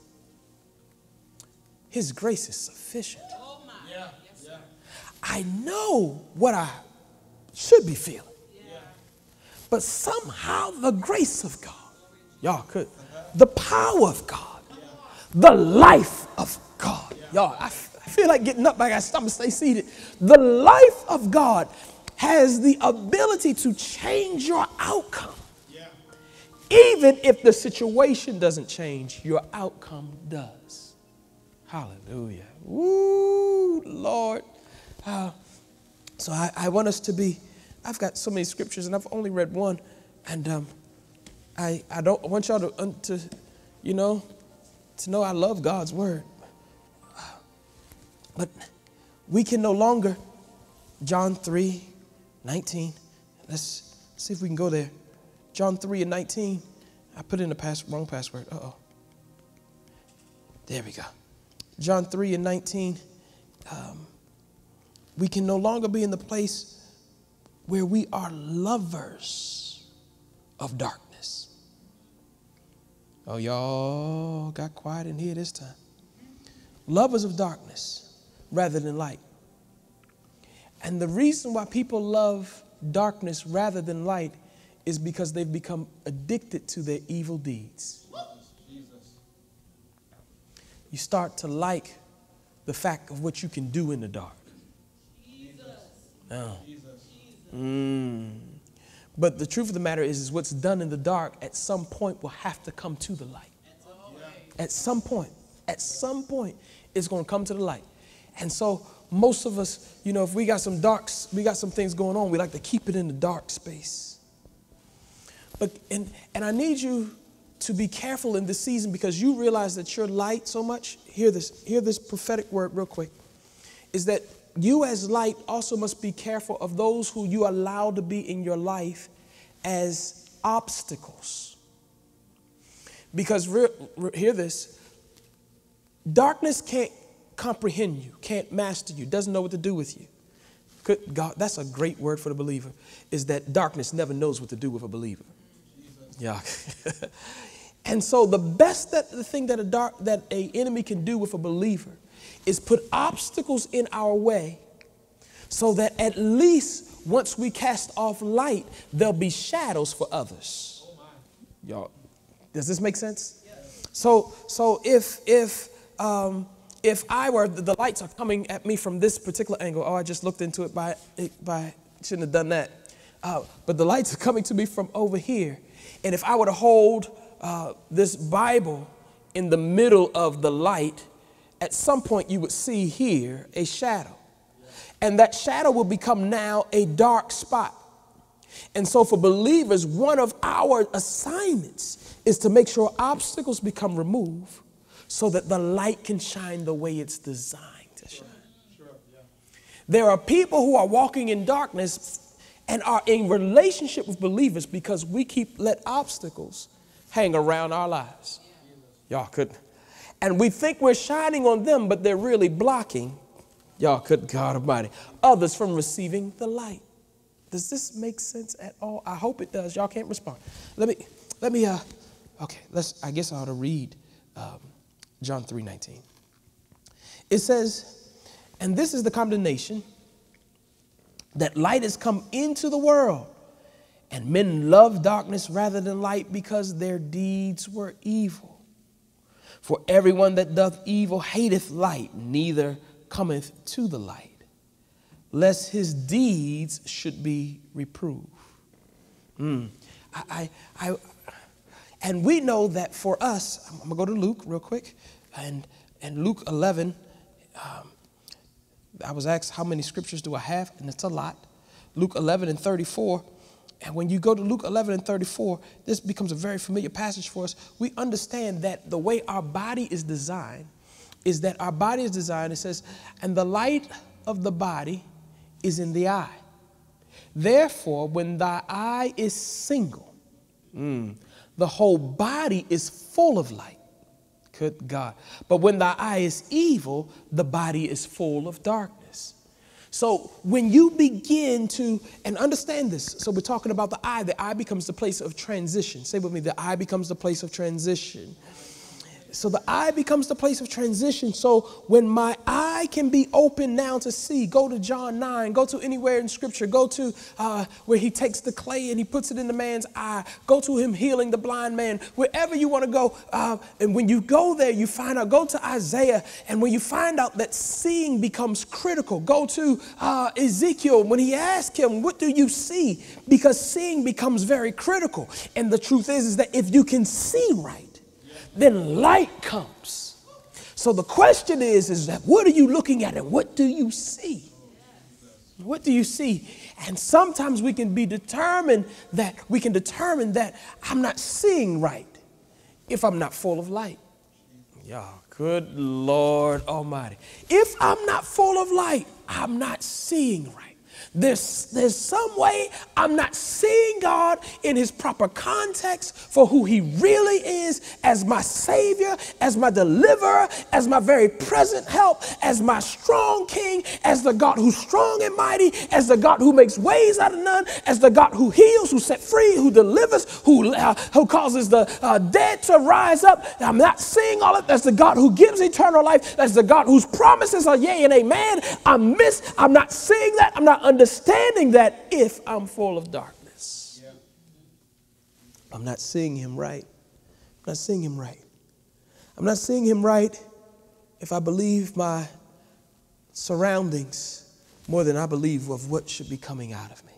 His grace is sufficient. Oh I know what I should be feeling. But somehow the grace of God, y'all could, the power of God, the life of God. Y'all, I, f- I feel like getting up, but I got to stop and stay seated. The life of God has the ability to change your outcome. Even if the situation doesn't change, your outcome does. Hallelujah. Woo, Lord. Uh, so I, I want us to be, I've got so many scriptures and I've only read one. And um, I, I don't I want y'all to, to, you know, to know I love God's word. But we can no longer, John 3, 19. Let's see if we can go there. John 3 and 19. I put in the pass, wrong password. Uh oh. There we go. John 3 and 19. Um, we can no longer be in the place where we are lovers of darkness. Oh, y'all got quiet in here this time. Lovers of darkness rather than light. And the reason why people love darkness rather than light is because they've become addicted to their evil deeds. You start to like the fact of what you can do in the dark. Oh. Mm. But the truth of the matter is, is what's done in the dark at some point will have to come to the light. At some point, at some point, it's going to come to the light. And so most of us, you know, if we got some darks, we got some things going on, we like to keep it in the dark space. But and and I need you to be careful in this season because you realize that you're light so much. Hear this, hear this prophetic word real quick. Is that you as light also must be careful of those who you allow to be in your life as obstacles. Because re- re- hear this, darkness can't comprehend you, can't master you, doesn't know what to do with you. God, that's a great word for the believer. Is that darkness never knows what to do with a believer. Yeah. and so the best that the thing that a dark that a enemy can do with a believer is put obstacles in our way so that at least once we cast off light, there'll be shadows for others. Y'all, does this make sense? So, so if if um, if I were the lights are coming at me from this particular angle, oh, I just looked into it by by shouldn't have done that. Uh, but the lights are coming to me from over here, and if I were to hold uh, this Bible in the middle of the light, at some point you would see here a shadow, and that shadow will become now a dark spot. And so, for believers, one of our assignments is to make sure obstacles become removed so that the light can shine the way it's designed to shine. There are people who are walking in darkness and are in relationship with believers because we keep let obstacles hang around our lives. Y'all could. And we think we're shining on them, but they're really blocking, y'all could, God Almighty, others from receiving the light. Does this make sense at all? I hope it does. Y'all can't respond. Let me, let me, uh, okay, let's, I guess I ought to read um, John 3 19. It says, and this is the condemnation that light has come into the world, and men love darkness rather than light because their deeds were evil. For everyone that doth evil hateth light, neither cometh to the light, lest his deeds should be reproved. Mm. I, I, I, and we know that for us, I'm gonna go to Luke real quick, and, and Luke 11, um, I was asked how many scriptures do I have, and it's a lot. Luke 11 and 34. And when you go to Luke 11 and 34, this becomes a very familiar passage for us. We understand that the way our body is designed is that our body is designed, it says, and the light of the body is in the eye. Therefore, when thy eye is single, mm, the whole body is full of light. Good God. But when the eye is evil, the body is full of darkness. So when you begin to, and understand this, so we're talking about the eye, the eye becomes the place of transition. Say with me, the eye becomes the place of transition. So the eye becomes the place of transition. So when my eye can be open now to see, go to John 9, go to anywhere in scripture, go to uh, where he takes the clay and he puts it in the man's eye, go to him healing the blind man, wherever you want to go. Uh, and when you go there, you find out, go to Isaiah, and when you find out that seeing becomes critical, go to uh, Ezekiel when he asks him, What do you see? Because seeing becomes very critical. And the truth is, is that if you can see right, then light comes. So the question is, is that what are you looking at and what do you see? What do you see? And sometimes we can be determined that we can determine that I'm not seeing right if I'm not full of light. Yeah, good Lord Almighty. If I'm not full of light, I'm not seeing right. There's, there's some way I'm not seeing God in his proper context for who he really is as my Savior, as my deliverer, as my very present help, as my strong King, as the God who's strong and mighty, as the God who makes ways out of none, as the God who heals, who set free, who delivers, who, uh, who causes the uh, dead to rise up. I'm not seeing all of it. That's the God who gives eternal life. That's the God whose promises are yea and amen. I miss, I'm not seeing that. I'm not understanding that if I'm full of darkness. I'm not seeing him right. I'm not seeing him right. I'm not seeing him right if I believe my surroundings more than I believe of what should be coming out of me.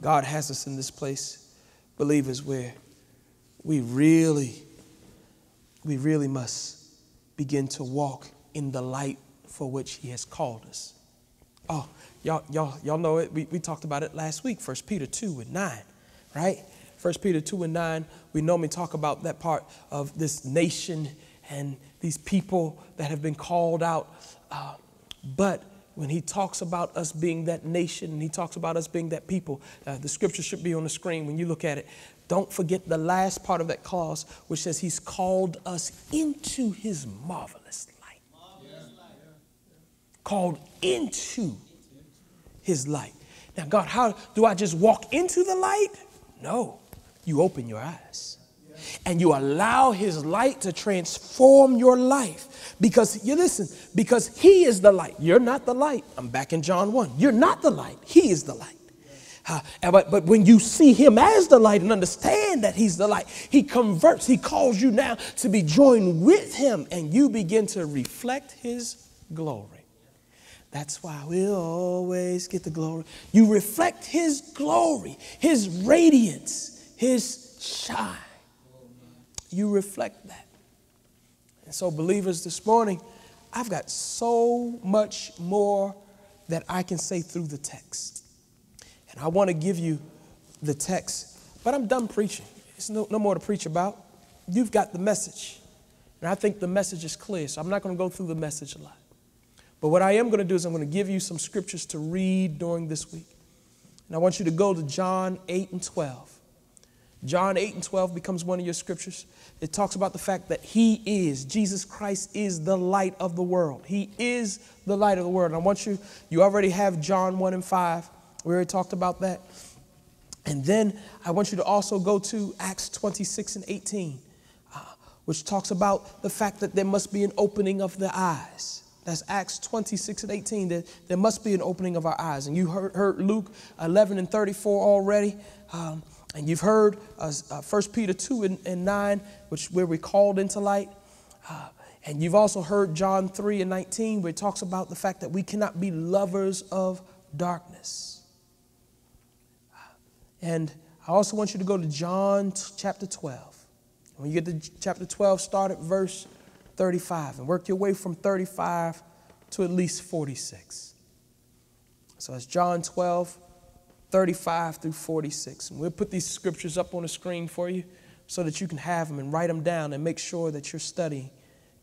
God has us in this place, believers, where we really, we really must begin to walk in the light for which He has called us. Oh, y'all, y'all, y'all know it. We, we talked about it last week, 1 Peter 2 and 9, right? 1 Peter 2 and 9, we normally talk about that part of this nation and these people that have been called out. Uh, but when he talks about us being that nation and he talks about us being that people, uh, the scripture should be on the screen when you look at it. Don't forget the last part of that clause, which says he's called us into his marvelous light. Called into his light. Now, God, how do I just walk into the light? No, you open your eyes and you allow his light to transform your life. Because you listen because he is the light. You're not the light. I'm back in john 1 you're not the light. He is the light. Uh, but, but when you see him as the light and understand that he's the light he converts. He calls you now to be joined with him and you begin to reflect his glory that's why we'll always get the glory. You reflect His glory, His radiance, His shine. You reflect that. And so, believers, this morning, I've got so much more that I can say through the text. And I want to give you the text, but I'm done preaching. There's no, no more to preach about. You've got the message. And I think the message is clear, so I'm not going to go through the message a lot. But what I am going to do is I'm going to give you some scriptures to read during this week. And I want you to go to John 8 and 12. John 8 and 12 becomes one of your scriptures. It talks about the fact that He is, Jesus Christ is the light of the world. He is the light of the world. And I want you, you already have John 1 and 5. We already talked about that. And then I want you to also go to Acts 26 and 18, uh, which talks about the fact that there must be an opening of the eyes. That's Acts 26 and 18. There, there must be an opening of our eyes. And you heard, heard Luke 11 and 34 already. Um, and you've heard uh, uh, 1 Peter 2 and, and 9, which where we're called into light. Uh, and you've also heard John 3 and 19, where it talks about the fact that we cannot be lovers of darkness. And I also want you to go to John chapter 12. When you get to chapter 12, start at verse 35 and work your way from 35 to at least 46. So it's John 12, 35 through 46. And we'll put these scriptures up on the screen for you so that you can have them and write them down and make sure that you're studying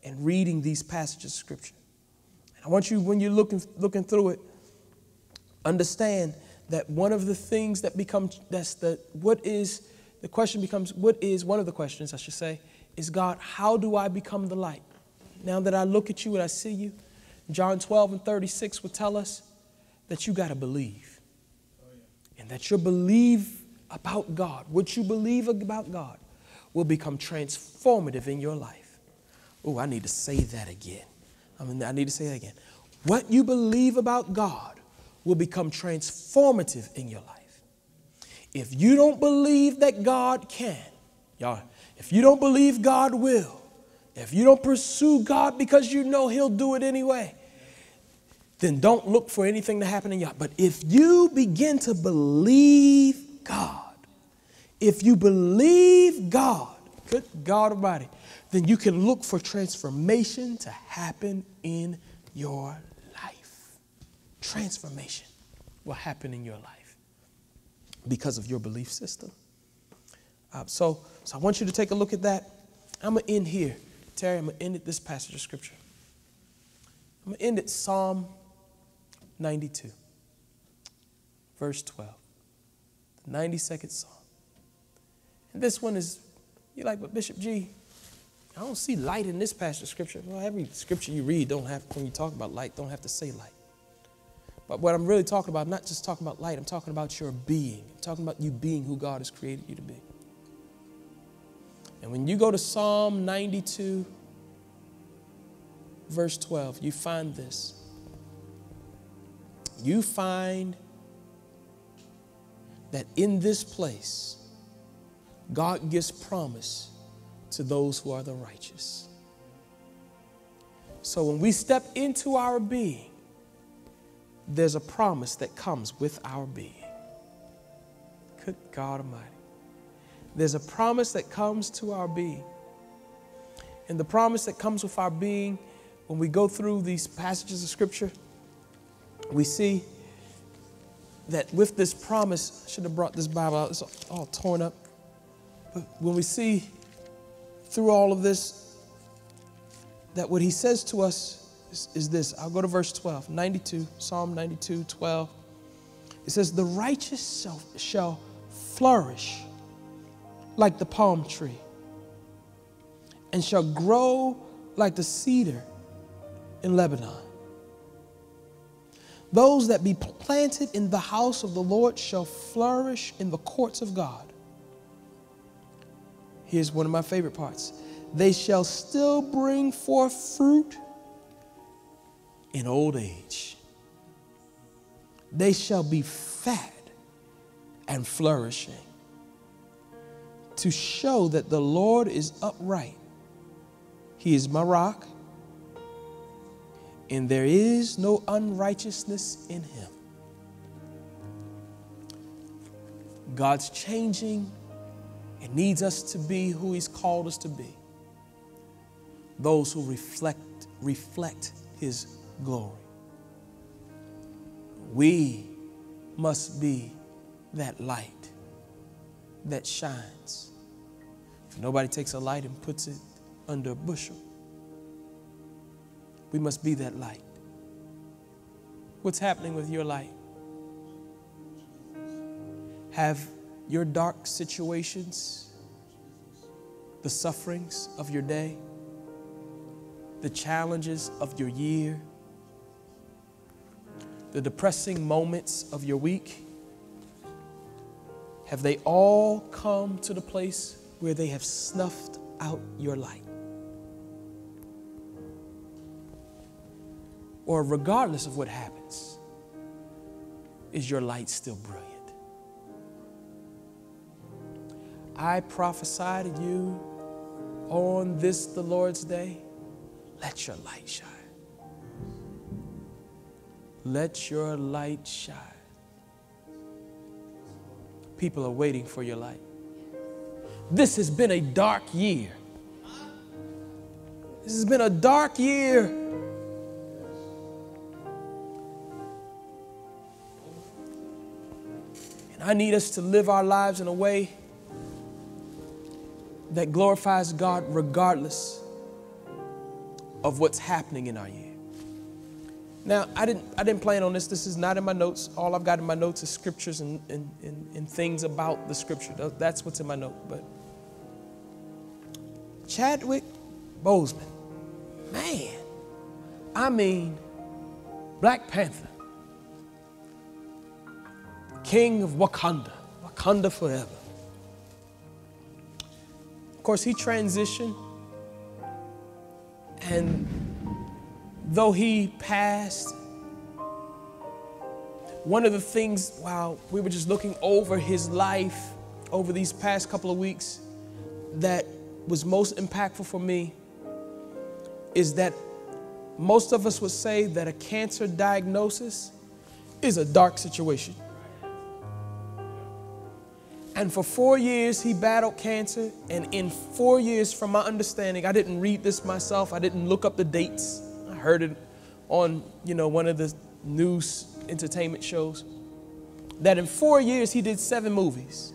and reading these passages of scripture. And I want you, when you're looking, looking through it, understand that one of the things that becomes, that's the, what is, the question becomes, what is, one of the questions, I should say, is God, how do I become the light? Now that I look at you and I see you, John 12 and 36 will tell us that you got to believe. And that your belief about God, what you believe about God, will become transformative in your life. Oh, I need to say that again. I mean, I need to say that again. What you believe about God will become transformative in your life. If you don't believe that God can, y'all, if you don't believe God will, if you don't pursue God because you know He'll do it anyway, then don't look for anything to happen in your life. But if you begin to believe God, if you believe God, good God Almighty, then you can look for transformation to happen in your life. Transformation will happen in your life because of your belief system. Uh, so, so I want you to take a look at that. I'm going to end here. Terry, I'm going to end at this passage of scripture. I'm going to end at Psalm 92, verse 12, the 92nd Psalm. And this one is, you're like, but Bishop G, I don't see light in this passage of scripture. Well, every scripture you read don't have, when you talk about light, don't have to say light. But what I'm really talking about, I'm not just talking about light, I'm talking about your being. I'm talking about you being who God has created you to be. And when you go to Psalm 92, verse 12, you find this. You find that in this place, God gives promise to those who are the righteous. So when we step into our being, there's a promise that comes with our being. Good God Almighty. There's a promise that comes to our being. And the promise that comes with our being, when we go through these passages of Scripture, we see that with this promise, I should have brought this Bible out, it's all torn up. But when we see through all of this, that what he says to us is, is this. I'll go to verse 12, 92, Psalm 92, 12. It says, The righteous shall, shall flourish like the palm tree and shall grow like the cedar in Lebanon. Those that be planted in the house of the Lord shall flourish in the courts of God. Here's one of my favorite parts. They shall still bring forth fruit in old age. They shall be fat and flourishing to show that the Lord is upright. He is my rock, and there is no unrighteousness in him. God's changing and needs us to be who He's called us to be. Those who reflect, reflect His glory. We must be that light that shines. If nobody takes a light and puts it under a bushel, we must be that light. What's happening with your light? Have your dark situations, the sufferings of your day, the challenges of your year, the depressing moments of your week, have they all come to the place where they have snuffed out your light? Or, regardless of what happens, is your light still brilliant? I prophesy to you on this, the Lord's day, let your light shine. Let your light shine. People are waiting for your light. This has been a dark year. This has been a dark year. And I need us to live our lives in a way that glorifies God regardless of what's happening in our year. Now, I didn't, I didn't plan on this. This is not in my notes. All I've got in my notes is scriptures and, and, and, and things about the scripture. That's what's in my note. But Chadwick Boseman, man, I mean, Black Panther, King of Wakanda, Wakanda forever Of course, he transitioned. And though he passed, one of the things while we were just looking over his life over these past couple of weeks that was most impactful for me is that most of us would say that a cancer diagnosis is a dark situation. And for four years, he battled cancer. And in four years, from my understanding, I didn't read this myself. I didn't look up the dates. I heard it on, you know, one of the news entertainment shows. That in four years, he did seven movies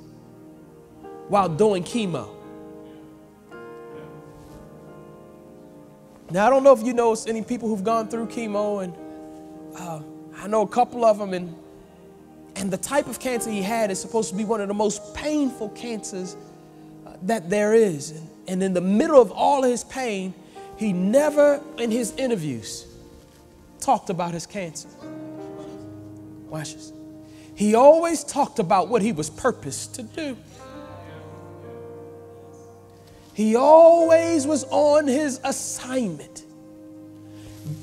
while doing chemo. Now, I don't know if you know any people who've gone through chemo, and uh, I know a couple of them, and, and the type of cancer he had is supposed to be one of the most painful cancers uh, that there is. And, and in the middle of all his pain, he never, in his interviews, talked about his cancer. Watch this. He always talked about what he was purposed to do. He always was on his assignment,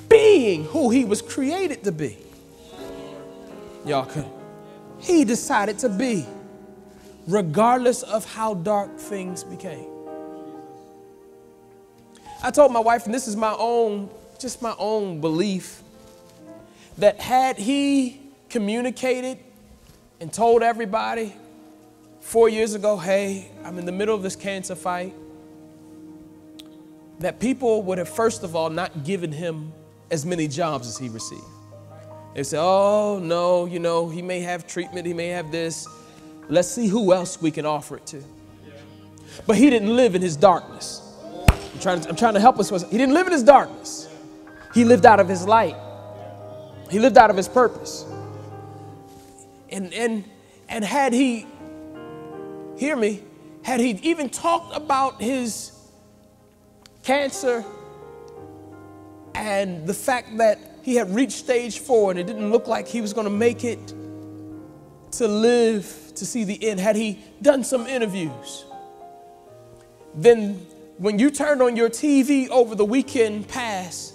being who he was created to be. Y'all could. He decided to be, regardless of how dark things became. I told my wife, and this is my own, just my own belief, that had he communicated and told everybody four years ago, hey, I'm in the middle of this cancer fight, that people would have, first of all, not given him as many jobs as he received. They say, oh, no, you know, he may have treatment, he may have this. Let's see who else we can offer it to. But he didn't live in his darkness. I'm trying to, I'm trying to help us. He didn't live in his darkness, he lived out of his light, he lived out of his purpose. And, and, and had he, hear me, had he even talked about his cancer and the fact that he had reached stage four and it didn't look like he was going to make it to live to see the end, had he done some interviews, then when you turned on your TV over the weekend past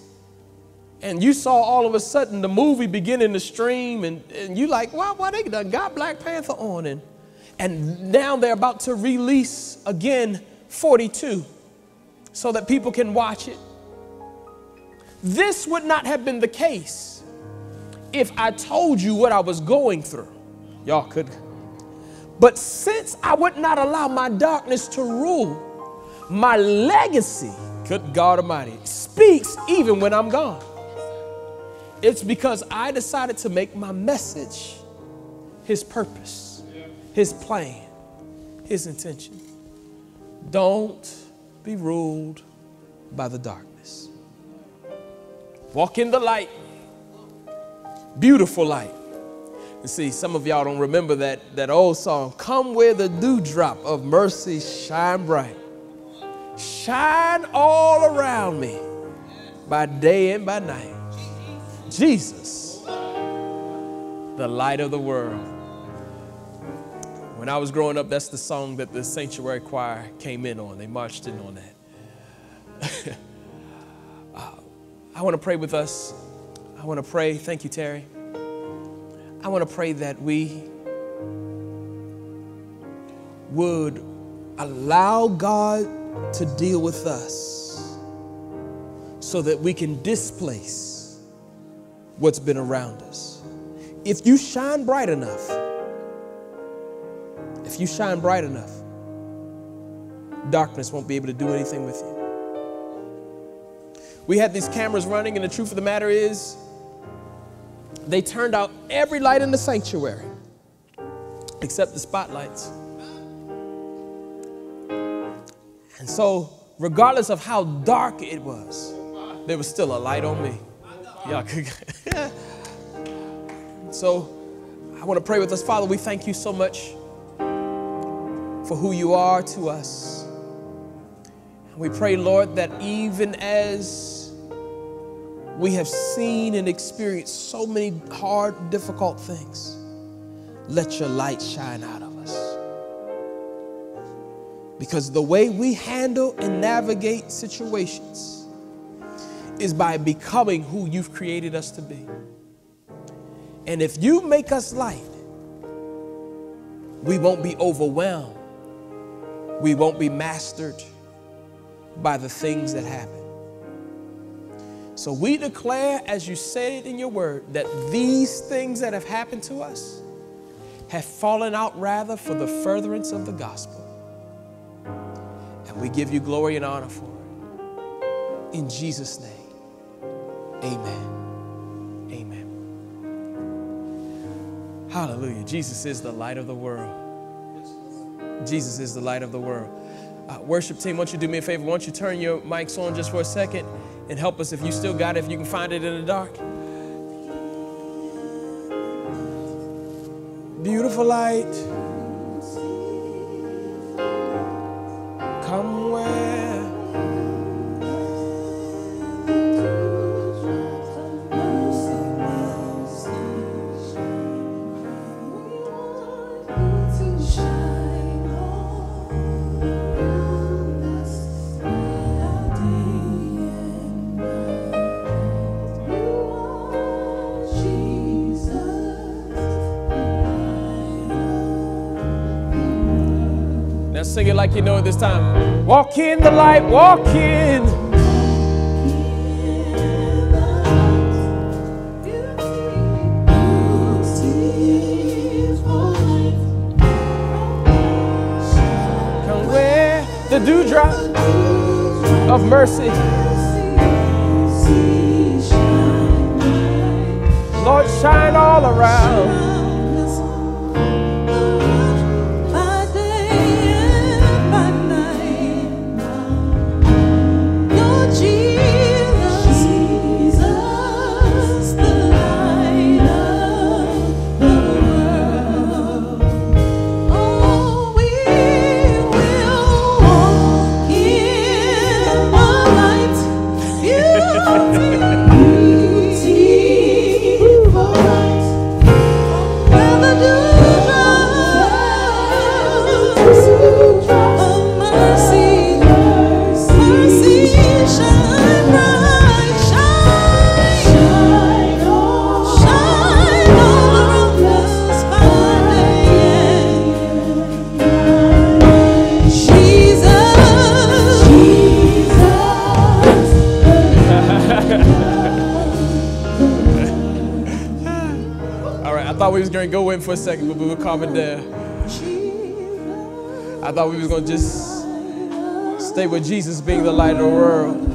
and you saw all of a sudden the movie beginning to stream and, and you like, why, why they done got Black Panther on and, and now they're about to release again 42 so that people can watch it. This would not have been the case if I told you what I was going through. Y'all could. But since I would not allow my darkness to rule, my legacy, good God Almighty, speaks even when I'm gone. It's because I decided to make my message His purpose, His plan, His intention. Don't be ruled by the darkness. Walk in the light, beautiful light. You see, some of y'all don't remember that, that old song, Come Where the Dewdrop of Mercy Shine Bright. Shine all around me by day and by night. Jesus, the light of the world. When I was growing up, that's the song that the sanctuary choir came in on. They marched in on that. uh, I want to pray with us. I want to pray. Thank you, Terry. I want to pray that we would allow God to deal with us so that we can displace what's been around us. If you shine bright enough, if you shine bright enough, darkness won't be able to do anything with you. We had these cameras running, and the truth of the matter is, they turned out every light in the sanctuary except the spotlights. And so, regardless of how dark it was, there was still a light on me. So, I want to pray with us. Father, we thank you so much for who you are to us. We pray, Lord, that even as we have seen and experienced so many hard, difficult things, let your light shine out of. Because the way we handle and navigate situations is by becoming who you've created us to be. And if you make us light, we won't be overwhelmed. We won't be mastered by the things that happen. So we declare, as you said it in your word, that these things that have happened to us have fallen out rather for the furtherance of the gospel. We give you glory and honor for it. In Jesus' name, amen. Amen. Hallelujah. Jesus is the light of the world. Jesus is the light of the world. Uh, worship team, won't you do me a favor? Won't you turn your mics on just for a second and help us if you still got it, if you can find it in the dark? Beautiful light. Like you know it this time. Walk in the light, walk in. Come where the dewdrop of mercy. Lord, shine all around. We go in for a second, but we were calming down. I thought we was gonna just stay with Jesus being the light of the world.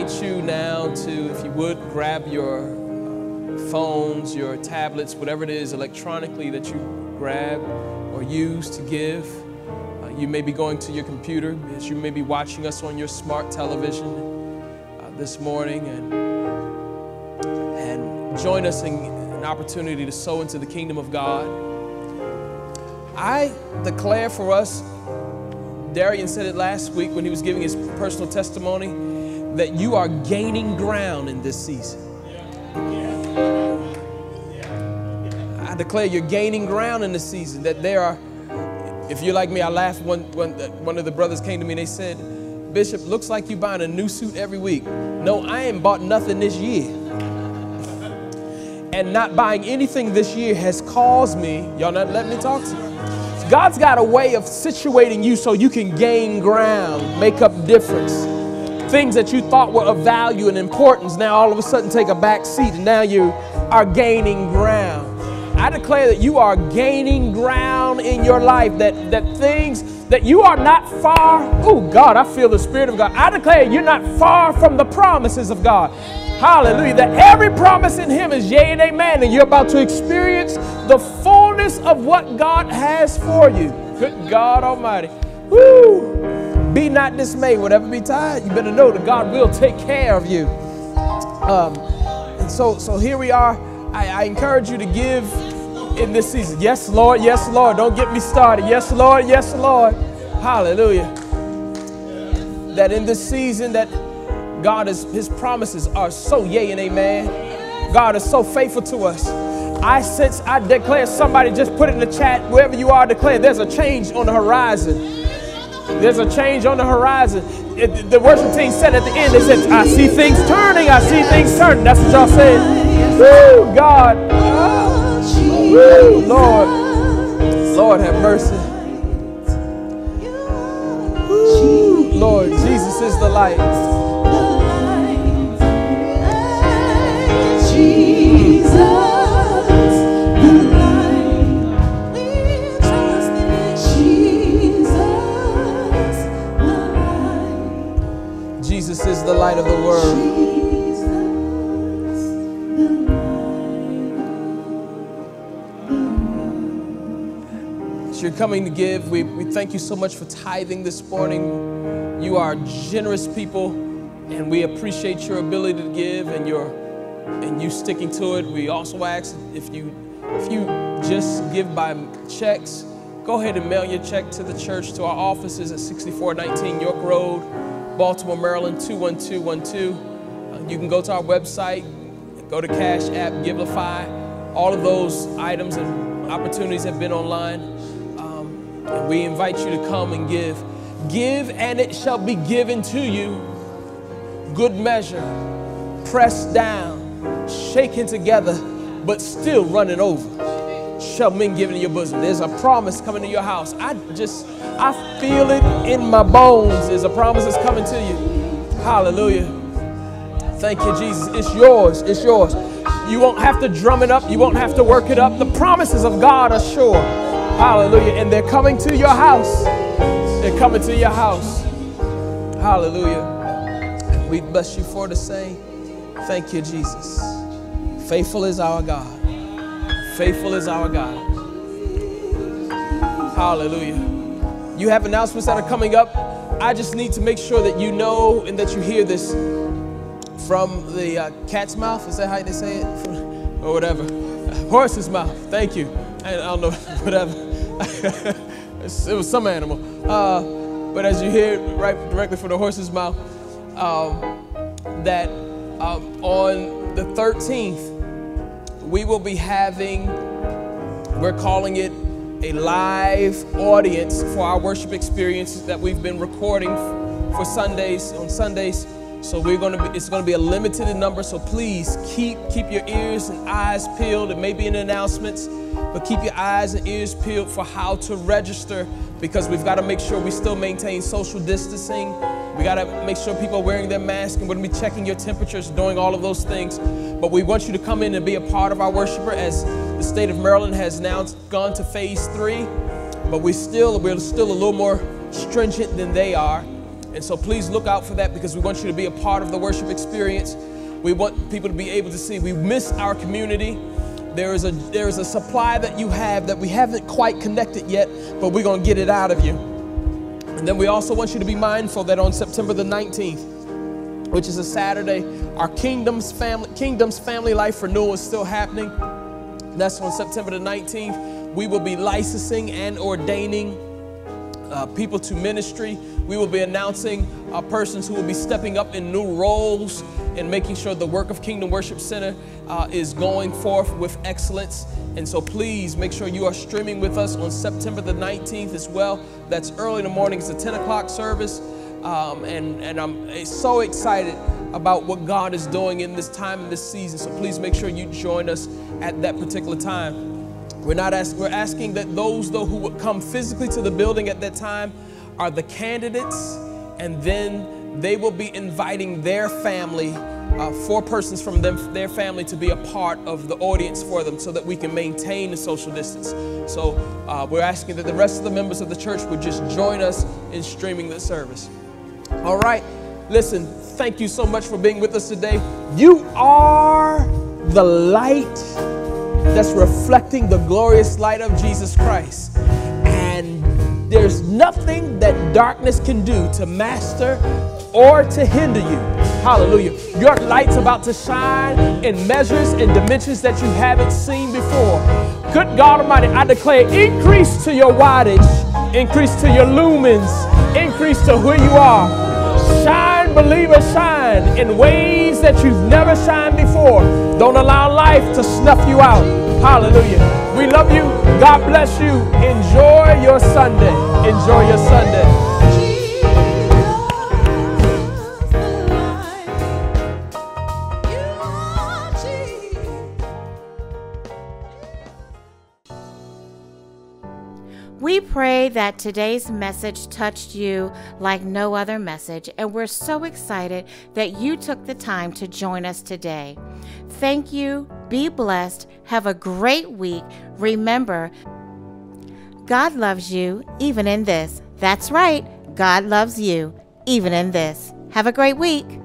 Invite you now to, if you would, grab your phones, your tablets, whatever it is electronically that you grab or use to give. Uh, you may be going to your computer, as you may be watching us on your smart television uh, this morning, and and join us in an opportunity to sow into the kingdom of God. I declare for us Darian said it last week when he was giving his personal testimony that you are gaining ground in this season. I declare you're gaining ground in this season. That there are, if you're like me, I laughed when, when one of the brothers came to me and they said, Bishop, looks like you buying a new suit every week. No, I ain't bought nothing this year. And not buying anything this year has caused me, y'all not letting me talk to you. God's got a way of situating you so you can gain ground, make up difference. Things that you thought were of value and importance now all of a sudden take a back seat and now you are gaining ground. I declare that you are gaining ground in your life, that, that things that you are not far. Oh, God, I feel the Spirit of God. I declare you're not far from the promises of God. Hallelujah. That every promise in Him is yea and amen, and you're about to experience the fullness of what God has for you. Good God Almighty. Woo! Be not dismayed, whatever be tired, you better know that God will take care of you. Um, and so, so here we are. I, I encourage you to give in this season. Yes, Lord. Yes, Lord. Don't get me started. Yes, Lord. Yes, Lord. Hallelujah. That in this season, that God is His promises are so yay and amen. God is so faithful to us. I sense, I declare, somebody just put it in the chat, wherever you are, declare there's a change on the horizon. There's a change on the horizon. It- the worship team said at the end, they said, I see things turning, I see things turning. That's what y'all said. Woo, God. Woo, Lord. Lord have mercy. Lord, Jesus is the light. Jesus coming to give, we, we thank you so much for tithing this morning. You are generous people, and we appreciate your ability to give and your and you sticking to it. We also ask if you if you just give by checks, go ahead and mail your check to the church to our offices at 6419 York Road, Baltimore, Maryland 21212. Uh, you can go to our website, go to Cash App, Givelify. All of those items and opportunities have been online. And we invite you to come and give. Give, and it shall be given to you. Good measure, pressed down, shaken together, but still running over. Shall men give into your bosom. There's a promise coming to your house. I just, I feel it in my bones. There's a promise that's coming to you. Hallelujah. Thank you, Jesus. It's yours. It's yours. You won't have to drum it up. You won't have to work it up. The promises of God are sure. Hallelujah. And they're coming to your house. They're coming to your house. Hallelujah. We bless you for the same. Thank you, Jesus. Faithful is our God. Faithful is our God. Hallelujah. You have announcements that are coming up. I just need to make sure that you know and that you hear this from the uh, cat's mouth. Is that how they say it? Or whatever. Horse's mouth. Thank you. I, I don't know, whatever. It was some animal. Uh, but as you hear right directly from the horse's mouth, um, that um, on the 13th, we will be having, we're calling it a live audience for our worship experience that we've been recording for Sundays, on Sundays. So we're gonna be, it's gonna be a limited number, so please keep, keep your ears and eyes peeled. It may be the announcements, but keep your eyes and ears peeled for how to register because we've gotta make sure we still maintain social distancing. We gotta make sure people are wearing their masks and we're gonna be checking your temperatures, doing all of those things. But we want you to come in and be a part of our worshiper as the state of Maryland has now gone to phase three, but we still, we're still a little more stringent than they are. And so please look out for that because we want you to be a part of the worship experience. We want people to be able to see. We miss our community. There is a there is a supply that you have that we haven't quite connected yet, but we're gonna get it out of you. And then we also want you to be mindful that on September the 19th, which is a Saturday, our Kingdom's family Kingdom's family life renewal is still happening. That's on September the 19th. We will be licensing and ordaining uh, people to ministry. We will be announcing uh, persons who will be stepping up in new roles and making sure the work of Kingdom Worship Center uh, is going forth with excellence. And so please make sure you are streaming with us on September the 19th as well. That's early in the morning. It's a 10 o'clock service. Um, and, and I'm so excited about what God is doing in this time and this season. So please make sure you join us at that particular time. We're not asking, we're asking that those though who would come physically to the building at that time are the candidates, and then they will be inviting their family, uh, four persons from them, their family, to be a part of the audience for them, so that we can maintain the social distance. So uh, we're asking that the rest of the members of the church would just join us in streaming the service. All right, listen. Thank you so much for being with us today. You are the light that's reflecting the glorious light of Jesus Christ. And there's nothing that darkness can do to master or to hinder you. Hallelujah. Your light's about to shine in measures and dimensions that you haven't seen before. Good God Almighty, I declare increase to your wattage, increase to your lumens, increase to who you are. Shine, believer, shine in ways that you've never shined before. Don't allow life to snuff you out. Hallelujah. We love you. God bless you. Enjoy your Sunday. Enjoy your Sunday. We pray that today's message touched you like no other message, and we're so excited that you took the time to join us today. Thank you. Be blessed. Have a great week. Remember, God loves you even in this. That's right. God loves you even in this. Have a great week.